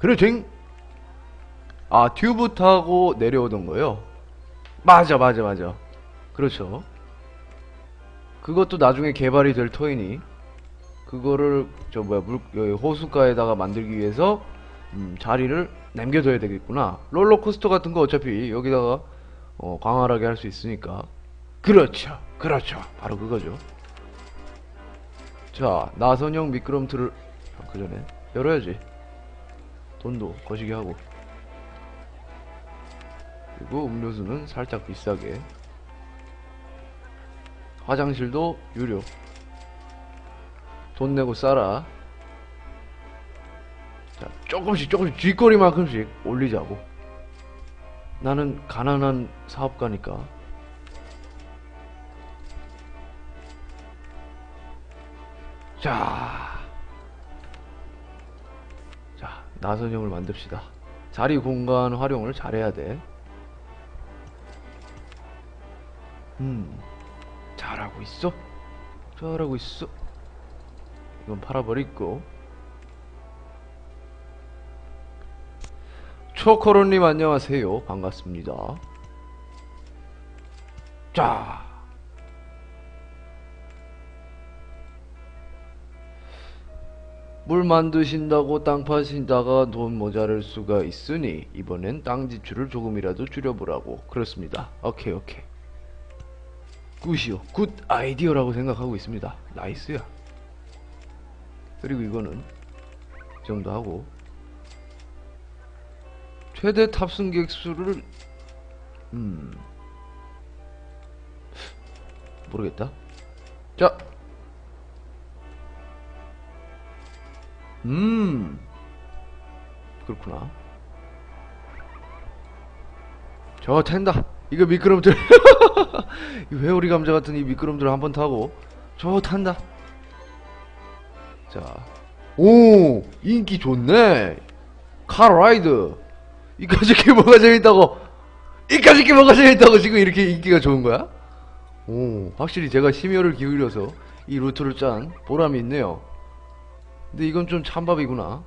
Speaker 1: 그래, 쟁! 아, 튜브 타고 내려오던 거요? 맞아, 맞아, 맞아. 그렇죠. 그것도 나중에 개발이 될 터이니, 그거를, 저, 뭐야, 물, 여기 호숫가에다가 만들기 위해서, 음, 자리를 남겨둬야 되겠구나. 롤러코스터 같은 거 어차피 여기다가, 어, 광활하게 할 수 있으니까. 그렇죠. 그렇죠. 바로 그거죠. 자, 나선형 미끄럼틀을, 아, 그 전에, 열어야지. 돈도 거시기 하고. 그리고 음료수는 살짝 비싸게. 화장실도 유료. 돈 내고 싸라. 자, 조금씩 조금씩 쥐꼬리만큼씩 올리자고. 나는 가난한 사업가니까. 자. 나선형을 만듭시다. 자리 공간 활용을 잘해야 돼. 음, 잘하고 있어. 잘하고 있어. 이건 팔아버리고. 초코로님 안녕하세요. 반갑습니다. 자. 물 만드신다고 땅 파신다가 돈 모자랄 수가 있으니 이번엔 땅 지출을 조금이라도 줄여보라고 그렇습니다. 오케이 오케이. good이요. good idea라고 생각하고 있습니다. nice야. 그리고 이거는 이 정도 하고 최대 탑승객 수를 음 모르겠다. 자, 음 그렇구나. 저 탄다. 이거 미끄럼틀. 이 회오리 감자 같은 이 미끄럼틀 한번 타고 저 탄다. 자, 오 인기 좋네. car ride. 이까짓 게 뭐가 재밌다고? 이까짓 게 뭐가 재밌다고 지금 이렇게 인기가 좋은 거야? 오, 확실히 제가 심혈을 기울여서 이 루트를 짠 보람이 있네요. 근데 이건 좀 찬밥이구나.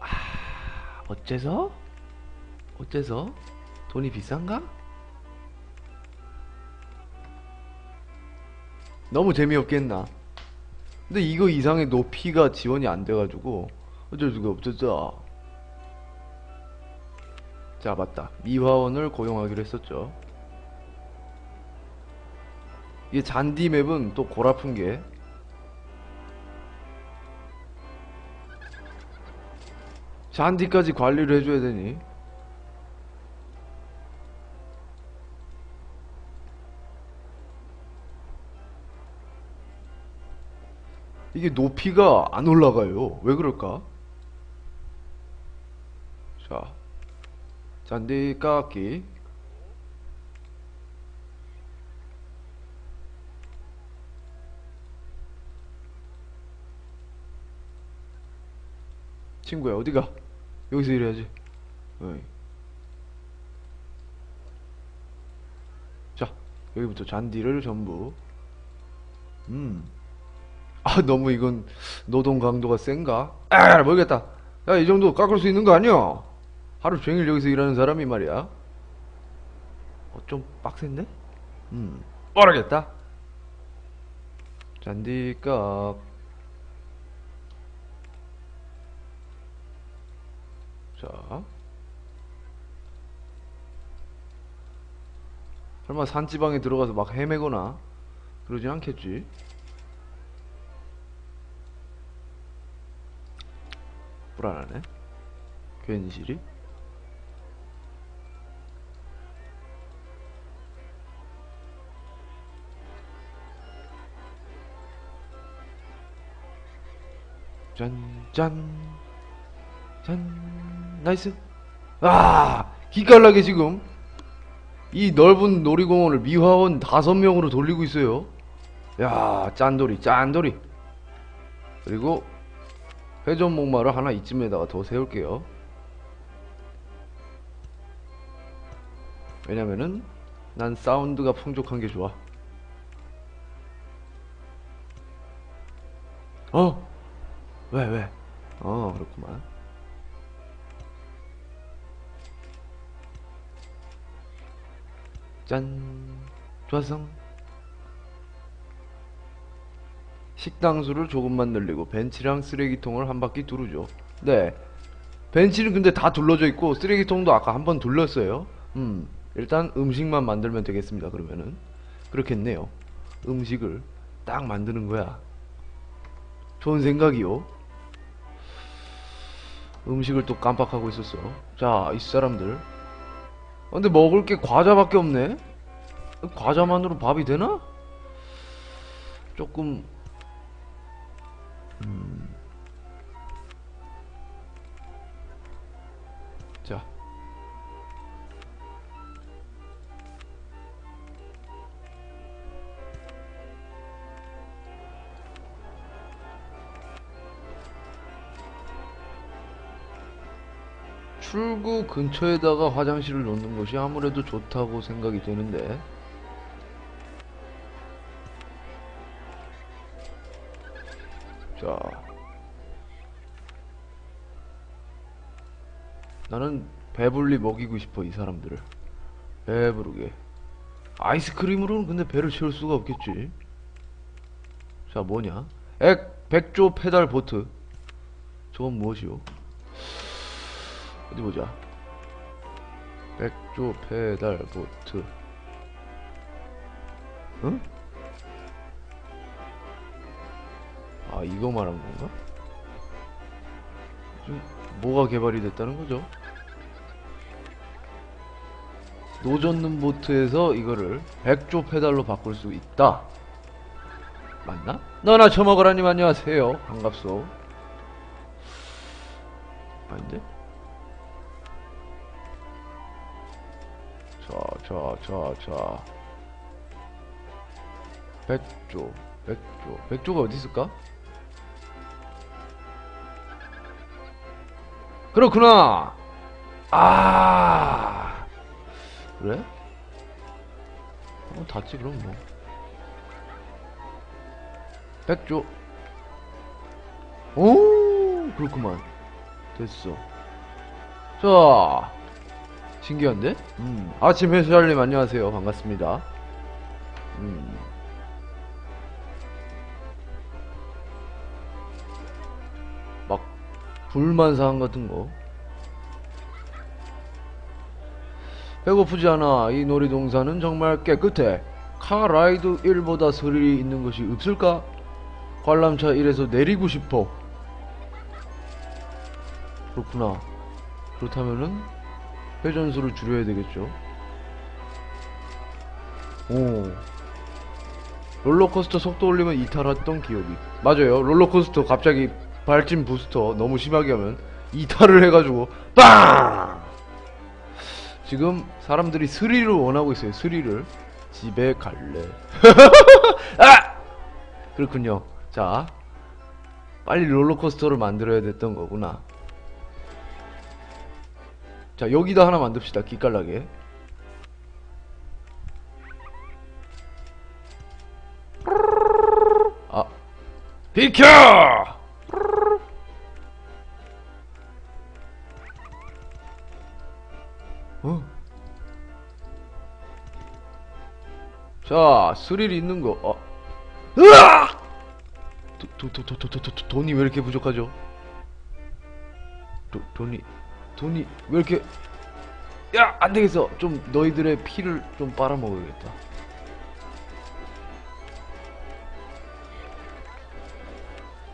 Speaker 1: 아, 어째서? 어째서? 돈이 비싼가? 너무 재미없겠나? 근데 이거 이상의 높이가 지원이 안 돼가지고 어쩔 수가 없었어. 자, 맞다. 미화원을 고용하기로 했었죠. 이게 잔디 맵은 또 골아픈 게 잔디까지 관리를 해줘야 되니? 이게 높이가 안 올라가요. 왜 그럴까? 자 잔디 깎기. 친구야 어디가? 여기서 일해야지. 어이. 자, 여기부터 잔디를 전부. 음. 아, 너무 이건 노동 강도가 센가? 아, 모르겠다. 야, 이 정도 깎을 수 있는 거 아니야? 하루 종일 여기서 일하는 사람이 말이야. 어, 좀 빡센데? 음, 모르겠다. 잔디 깎. 자. 설마 산지방에 들어가서 막 헤매거나 그러진 않겠지? 불안하네. 괜시리? 짠, 짠, 짠, nice. 아, 기깔나게 지금 이 넓은 놀이공원을 미화원 다섯 명으로 돌리고 있어요. 야, 짠돌이, 짠돌이. 그리고 회전 목마를 하나 이쯤에다가 더 세울게요. 왜냐면은 난 사운드가 풍족한 게 좋아. 어? 왜, 왜? 어, 그렇구만. 짠. 좋았어. 식당수를 조금만 늘리고 벤치랑 쓰레기통을 한 바퀴 두르죠. 네. 벤치는 근데 다 둘러져 있고 쓰레기통도 아까 한 번 둘렀어요. 음. 일단 음식만 만들면 되겠습니다. 그러면은 그렇겠네요. 음식을 딱 만드는 거야. 좋은 생각이요. 음식을 또 깜빡하고 있었어. 자, 이 사람들. 아, 근데 먹을 게 과자밖에 없네? 과자만으로 밥이 되나? 조금 음. 출구 근처에다가 화장실을 놓는 것이 아무래도 좋다고 생각이 되는데. 자. 나는 배불리 먹이고 싶어, 이 사람들을. 배부르게. 아이스크림으로는 근데 배를 채울 수가 없겠지. 자, 뭐냐? 액, 백조 페달 보트. 저건 무엇이오? 어디 보자. 백조 페달 보트. 응? 아, 이거 말한 건가? 좀, 뭐가 개발이 됐다는 거죠? 노젓는 보트에서 이거를 백조 페달로 바꿀 수 있다. 맞나? 너나 처먹으라님 안녕하세요. 반갑소. 아닌데? 자, 자, 자, 자. 백조, 백조. 백조가 어디 있을까? 그렇구나. 아. 그래? 어, 닿지 그럼 뭐. 백조. 오, 그렇구만. 됐어. 자. 신기한데? 음. 아침 해수알님 안녕하세요. 반갑습니다. 음. 막 불만 사항 같은 거. 배고프지 않아. 이 놀이동산은 정말 깨끗해. 카라이드 1보다 스릴이 있는 것이 없을까? 관람차 1에서 내리고 싶어. 그렇구나. 그렇다면은 회전수를 줄여야 되겠죠. 오. 롤러코스터 속도 올리면 이탈했던 기억이. 맞아요. 롤러코스터 갑자기 발진 부스터 너무 심하게 하면 이탈을 해가지고 빵! 지금 사람들이 스릴을 원하고 있어요. 스릴을. 집에 갈래. 아! 그렇군요. 자 빨리 롤러코스터를 만들어야 됐던 거구나 자 여기다 하나 만듭시다 기깔나게 아 비켜 어? 자 스릴 있는 거 어. 으악! 도, 도, 도, 도, 도, 도, 도, 돈이 왜 이렇게 부족하죠? 도, 돈이 돈이 왜 이렇게 야 안되겠어. 좀 너희들의 피를 좀 빨아먹어야겠다.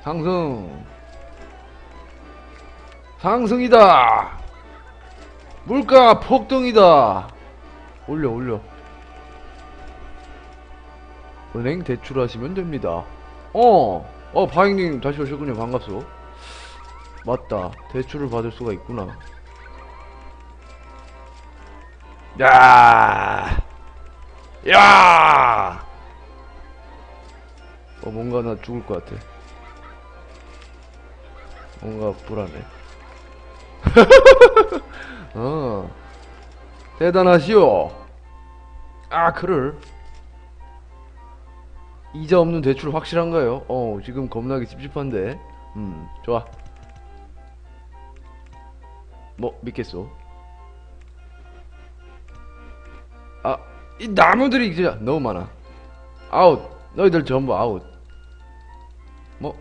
Speaker 1: 상승. 상승이다. 물가 폭등이다. 올려 올려. 은행 대출하시면 됩니다. 어, 어 바잉님 다시 오셨군요. 반갑소. 맞다. 대출을 받을 수가 있구나 야, 야, 어 뭔가 나 죽을 것 같아. 뭔가 불안해. 어, 대단하시오. 아, 그를. 이자 없는 대출 확실한가요? 어, 지금 겁나게 찝찝한데. 음, 좋아. 뭐, 믿겠소? 아, 이 나무들이 진짜 너무 많아. 아웃. 너희들 전부 아웃. 뭐,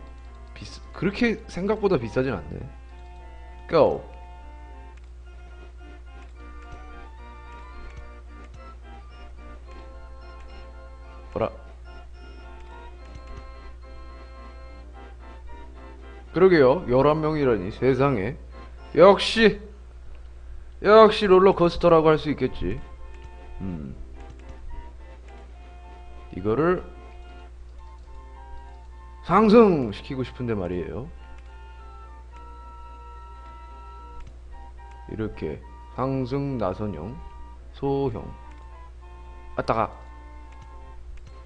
Speaker 1: 비싸, 그렇게 생각보다 비싸진 않네. Go. 뭐라? 그러게요. 11명이라니 세상에. 역시 역시 롤러코스터라고 할 수 있겠지. 음. 이거를 상승시키고 싶은데 말이에요. 이렇게 상승 나선형 소형 아따가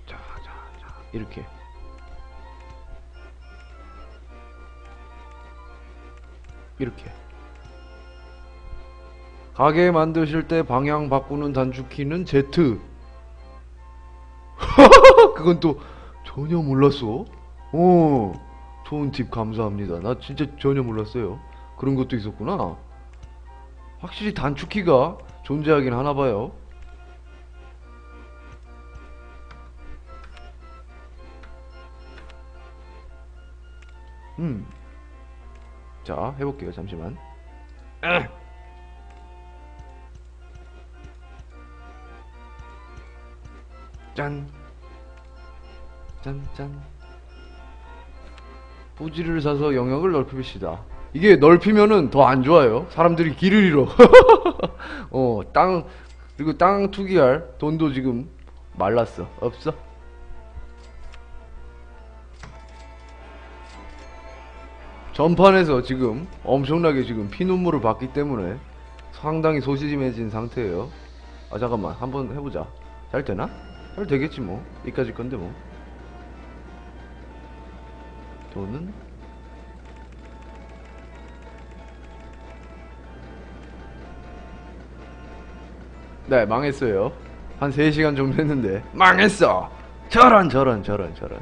Speaker 1: 자자자 이렇게 이렇게 가게 만드실 때 방향 바꾸는 단축키는 Z. 그건 또 전혀 몰랐어. 어 좋은 팁 감사합니다. 나 진짜 전혀 몰랐어요. 그런 것도 있었구나. 확실히 단축키가 존재하긴 하나봐요. 음 자 해볼게요 잠시만 짠. 짠, 짠. 부지를 사서 영역을 넓힙시다. 이게 넓히면은 더 안 좋아요. 사람들이 길을 잃어. 어, 땅, 그리고 땅 투기할 돈도 지금 말랐어. 없어? 전판에서 지금 엄청나게 지금 피눈물을 봤기 때문에 상당히 소심해진 상태예요. 아, 잠깐만. 한번 해보자. 잘 되나? 잘 되겠지 뭐. 이까지 건데 뭐. 돈은? 네 망했어요. 한 3시간 정도 했는데. 망했어! 저런 저런 저런 저런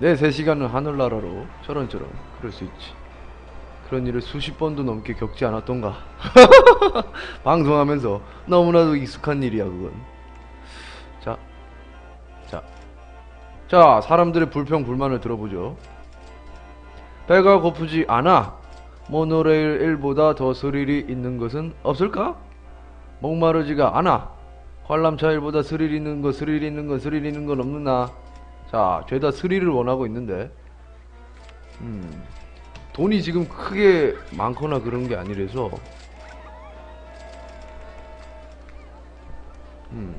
Speaker 1: 네, 3시간은 하늘나라로 저런저런 그럴 수 있지. 그런 일을 수십 번도 넘게 겪지 않았던가. 방송하면서 너무나도 익숙한 일이야 그건. 자, 자, 자 사람들의 불평 불만을 들어보죠. 배가 고프지 않아 모노레일 1보다 더 스릴이 있는 것은 없을까? 목마르지가 않아 관람차 1보다 스릴 있는 거 스릴 있는 거 스릴 있는 건 없느나 자, 죄다 스릴을 원하고 있는데. 음. 돈이 지금 크게 많거나 그런 게 아니라서 음.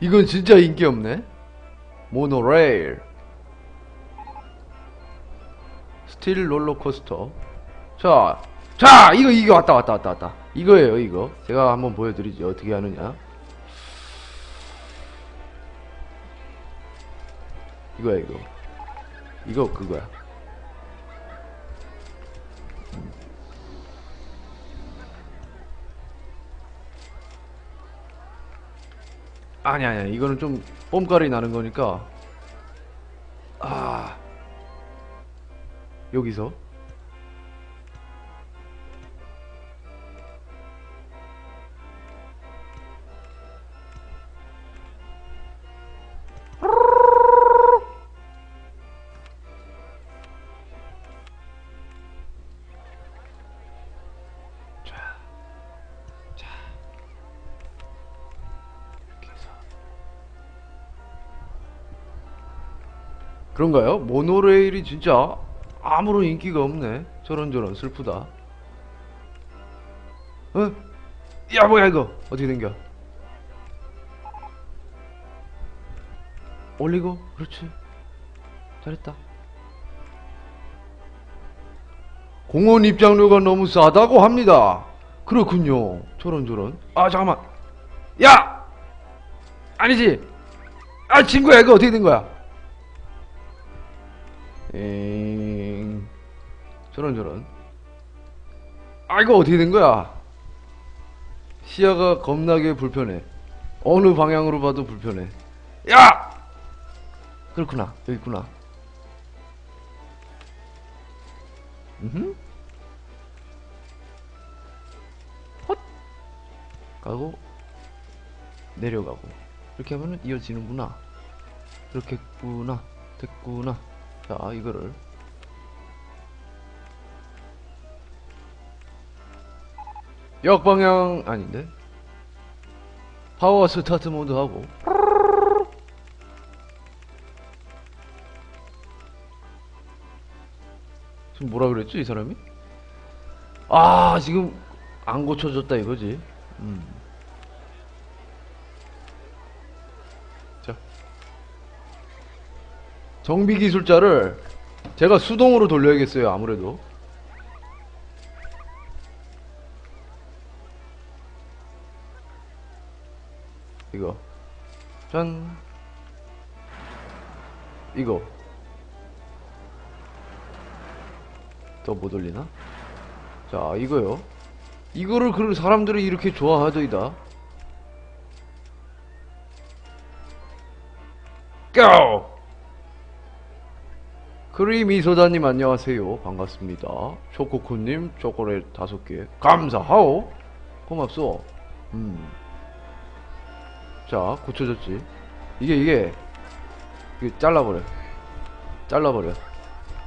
Speaker 1: 이건 진짜 인기 없네. 모노레일. 스틸 롤러코스터. 자, 자, 이거 이거 왔다 왔다 왔다 왔다. 이거예요, 이거. 제가 한번 보여드리죠. 어떻게 하느냐. 이거야, 이거. 이거 그거야. 아니 아니 이거는 좀 뽐깔이 나는 거니까 아 여기서 그런가요? 모노레일이 진짜 아무런 인기가 없네. 저런저런 슬프다. 어? 야 뭐야 이거 어떻게 된겨? 올리고 그렇지. 잘했다. 공원 입장료가 너무 싸다고 합니다. 그렇군요. 저런저런. 아 잠깐만. 야! 아니지. 아 친구야 이거 어떻게 된 거야? 엥 저런 저런. 아 이거 어떻게 된 거야? 시야가 겁나게 불편해. 어느 방향으로 봐도 불편해. 야! 그렇구나. 여기 있구나. 음? 헛! 가고 내려가고. 이렇게 하면은 이어지는구나. 이렇게 했구나. 됐구나 자 이거를 역방향 아닌데 파워 스타트 모드 하고 지금 뭐라 그랬지 이 사람이? 아 지금 안 고쳐졌다 이거지 음. 정비 기술자를 제가 수동으로 돌려야겠어요 아무래도. 이거. 짠. 이거. 더 못 올리나? 자 이거요. 이거를 그 사람들이 이렇게 좋아하더이다. 고! 크리미소다님 안녕하세요. 반갑습니다. 초코코님 초콜릿 다섯 개. 감사하오. 고맙소. 음. 자 고쳐졌지. 이게 이게 이게 잘라버려. 잘라버려.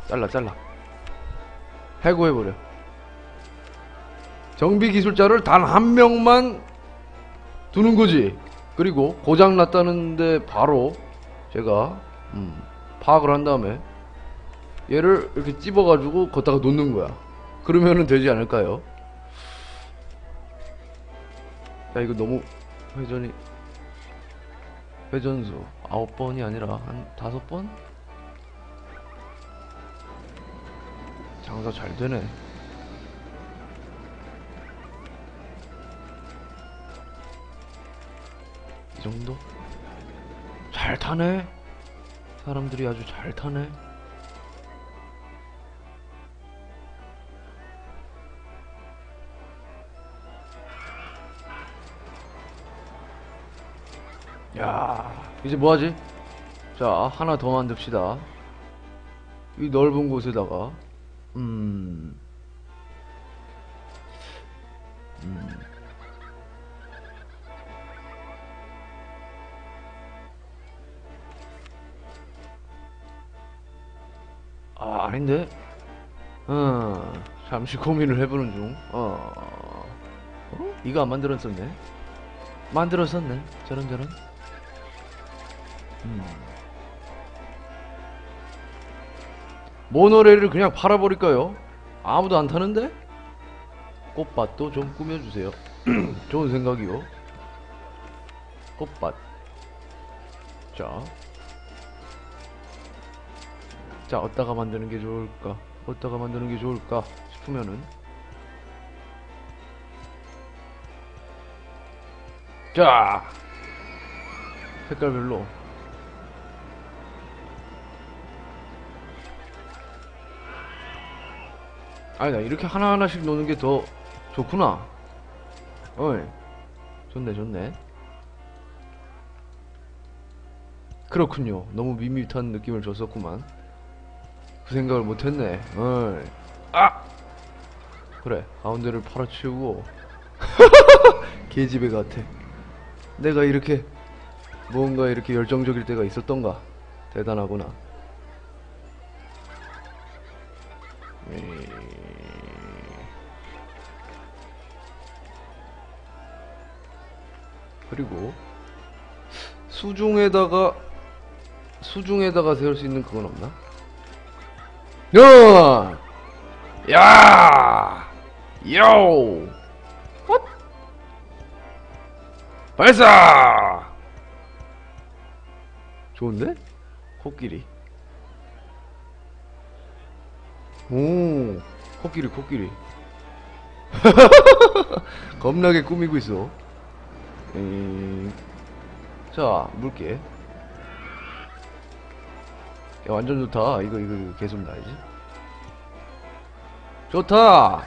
Speaker 1: 잘라 잘라. 해고해버려. 정비 기술자를 단 한 명만 두는 거지. 그리고 고장 났다는데 바로 제가 음, 파악을 한 다음에 얘를 이렇게 찝어가지고 걷다가 놓는 거야 그러면은 되지 않을까요? 야 이거 너무 회전이 회전수 아홉 번이 아니라 한 다섯 번? 장사 잘 되네. 이 정도? 잘 타네? 사람들이 아주 잘 타네? 야, 이제 뭐하지? 자, 하나 더 만듭시다. 이 넓은 곳에다가, 음, 음. 아, 아닌데? 어, 잠시 고민을 해보는 중. 어, 어? 이거 안 만들었었네? 만들었었네 저런저런 음. 모노레일을 그냥 팔아버릴까요? 아무도 안 타는데? 꽃밭도 좀 꾸며주세요 좋은 생각이요 꽃밭 자. 자, 어디다가 만드는 게 좋을까? 어디다가 만드는 게 좋을까? 싶으면은. 자! 색깔별로. 아니다, 이렇게 하나하나씩 노는 게 더 좋구나. 어이. 좋네, 좋네. 그렇군요. 너무 밋밋한 느낌을 줬었구만. 그 생각을 못했네. 어이. 아! 그래, 가운데를 팔아치우고. 개집애 같아. 내가 이렇게, 무언가 이렇게 열정적일 때가 있었던가. 대단하구나. 그리고 수중에다가 수중에다가 세울 수 있는 그건 없나? 야! 야! 요! 헛! 발사! 좋은데? 코끼리. 오, 코끼리, 코끼리. 겁나게 꾸미고 있어. 에이, 자, 물게. 야, 완전 좋다. 이거, 이거, 이거 계속 나야지. 좋다!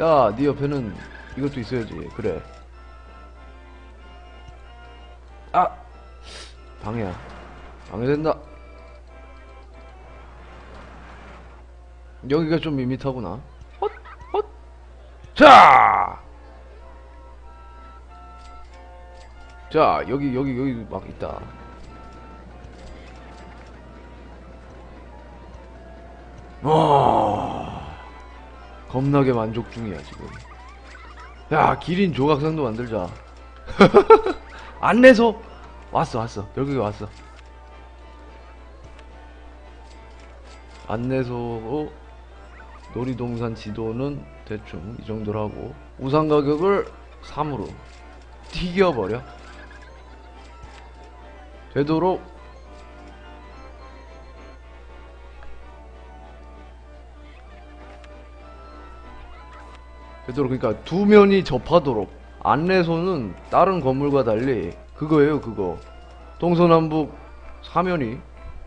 Speaker 1: 야, 네 옆에는 이것도 있어야지. 그래. 아! 방해야. 방해된다. 여기가 좀 밋밋하구나. 헛! 헛! 자! 자, 여기, 여기, 여기 막 있다. 와 겁나게 만족 중이야 지금. 야 기린 조각상도 만들자. 안내소? 왔어 왔어. 여기 왔어. 안내소 놀이동산 지도는 대충 이 정도로 하고 우상 가격을 3으로. 튀겨버려 되도록. 되도록 그러니까 두 면이 접하도록. 안내소는 다른 건물과 달리 그거예요 그거. 동서남북 사면이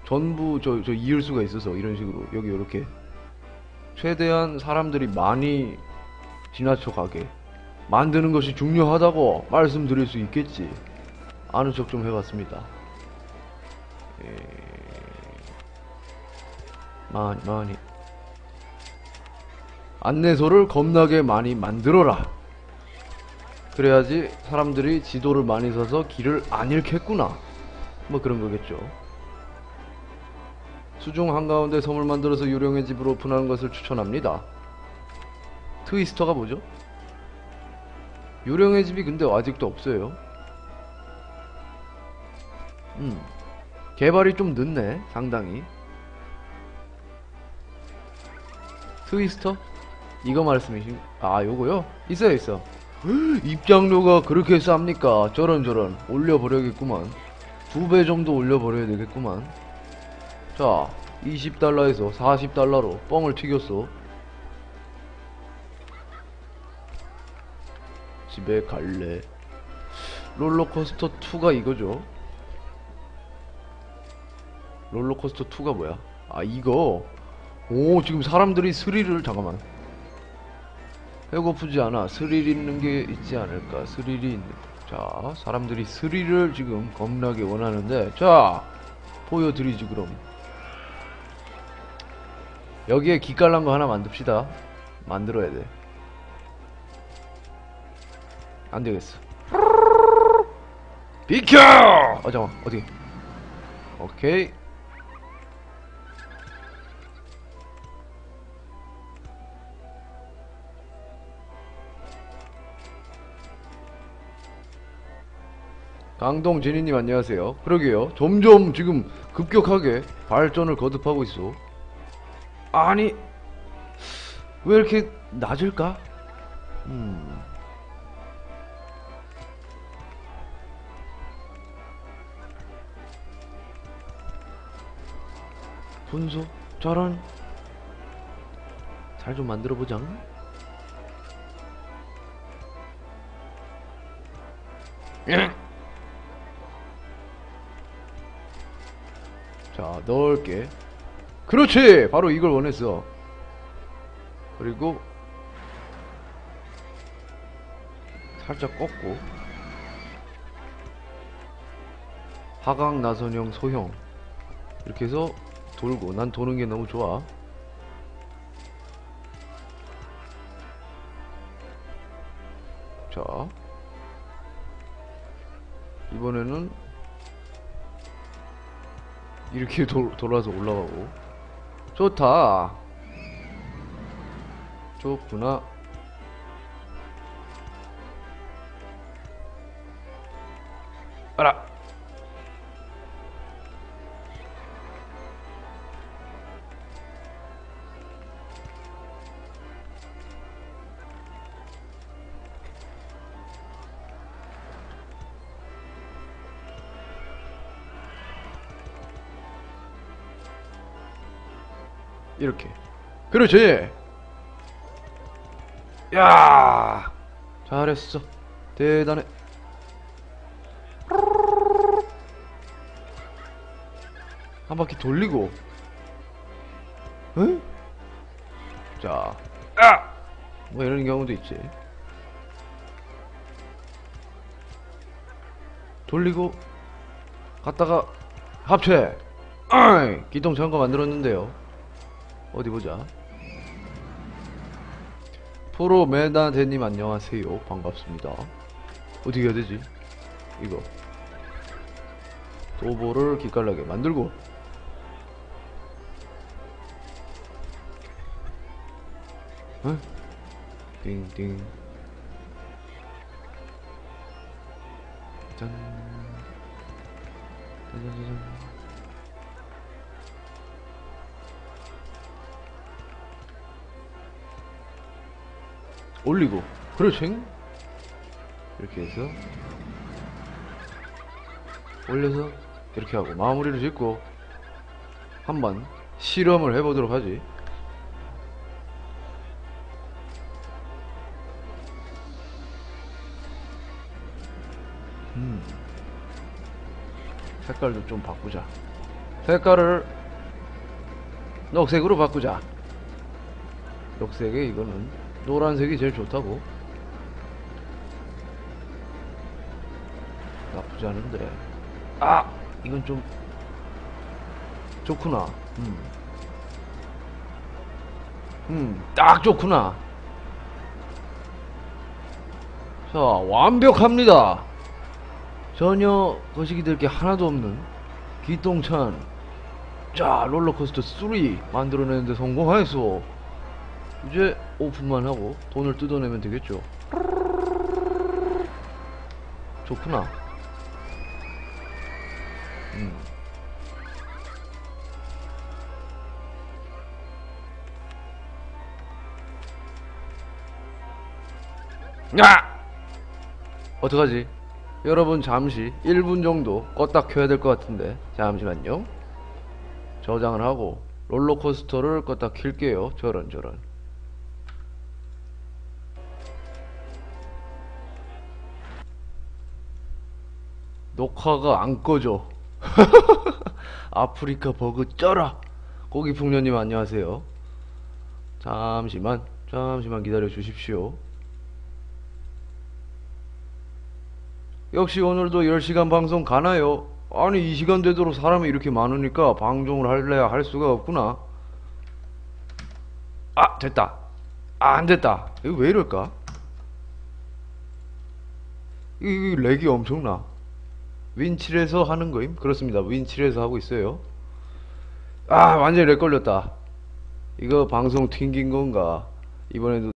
Speaker 1: 전부 저, 저 이을 수가 있어서 이런 식으로 여기 이렇게 최대한 사람들이 많이 지나쳐 가게. 만드는 것이 중요하다고 말씀드릴 수 있겠지. 아는 척 좀 해봤습니다. 에... 많이 많이 안내소를 겁나게 많이 만들어라. 그래야지 사람들이 지도를 많이 써서 길을 안 잃겠구나. 뭐 그런 거겠죠. 수중 한가운데 섬을 만들어서 유령의 집으로 오픈하는 것을 추천합니다. 트위스터가 뭐죠? 유령의 집이 근데 아직도 없어요. 음. 개발이 좀 늦네, 상당히. 트위스터? 이거 말씀이신 아 요거요? 있어요 있어. 입장료가 그렇게 쌉니까? 저런 저런. 올려버려야겠구만. 두 배 정도 올려버려야 되겠구만. 자 20달러에서 40달러로 뻥을 튀겼어 집에 갈래. 롤러코스터 2가 이거죠 롤러코스터 2가 뭐야? 아 이거? 오 지금 사람들이 스릴을 잠깐만. 배고프지 않아. 스릴 있는 게 있지 않을까? 스릴이 있는 자 사람들이 스릴을 지금 겁나게 원하는데 자 보여드리지 그럼. 여기에 기깔난 거 하나 만듭시다. 만들어야 돼. 안되겠어. 비켜! 어 잠깐 어디 오케이 강동 진이님 안녕하세요. 그러게요. 점점 지금 급격하게 발전을 거듭하고 있어. 아니 왜 이렇게 낮을까? 음. 분수 저런 잘 좀 만들어 보자. 넓게. 그렇지! 바로 이걸 원했어. 그리고 살짝 꺾고 하강 나선형 소형 이렇게 해서 돌고 난 도는 게 너무 좋아 이렇게 돌, 돌아서 올라가고. 좋다. 좋구나 그렇지. 야 잘했어. 대단해. 한 바퀴 돌리고. 응? 자. 아! 뭐 이런 경우도 있지. 돌리고 갔다가 합체. 기동 잠깐 만들었는데요. 어디 보자. 프로 메나데님 안녕하세요. 반갑습니다. 어떻게 해야 되지? 이거. 도보를 기깔나게 만들고. 응? 띵띵. 짠. 짜자자잔. 올리고. 그렇지. 이렇게 해서. 올려서 이렇게 하고 마무리를 짓고 한번 실험을 해보도록 하지. 음. 색깔도 좀 바꾸자. 색깔을 녹색으로 바꾸자. 녹색에 이거는 노란색이 제일 좋다고. 나쁘지 않은데. 아! 이건 좀 좋구나. 음 음 딱 좋구나. 자 완벽합니다. 전혀 거시기 될 게 하나도 없는 기똥찬. 자 롤러코스터 3 만들어내는데 성공하였어 이제 오픈만 하고 돈을 뜯어내면 되겠죠. 좋구나. 음. 야! 어떡하지? 여러분 잠시 1분 정도 껐다 켜야 될 것 같은데 잠시만요. 저장을 하고 롤러코스터를 껐다 킬게요. 저런 저런. 녹화가 안 꺼져. 아프리카 버그 쩔어. 고기풍년님 안녕하세요. 잠시만, 잠시만 기다려 주십시오. 역시 오늘도 10시간 방송 가나요? 아니, 이 시간 되도록 사람이 이렇게 많으니까 방송을 할래야 할 수가 없구나. 아, 됐다. 아, 안 됐다. 이거 왜 이럴까? 이, 이 렉이 엄청나. 윈7에서 하는 거임? 그렇습니다. 윈7에서 하고 있어요. 아, 완전히 렉 걸렸다. 이거 방송 튕긴 건가? 이번에도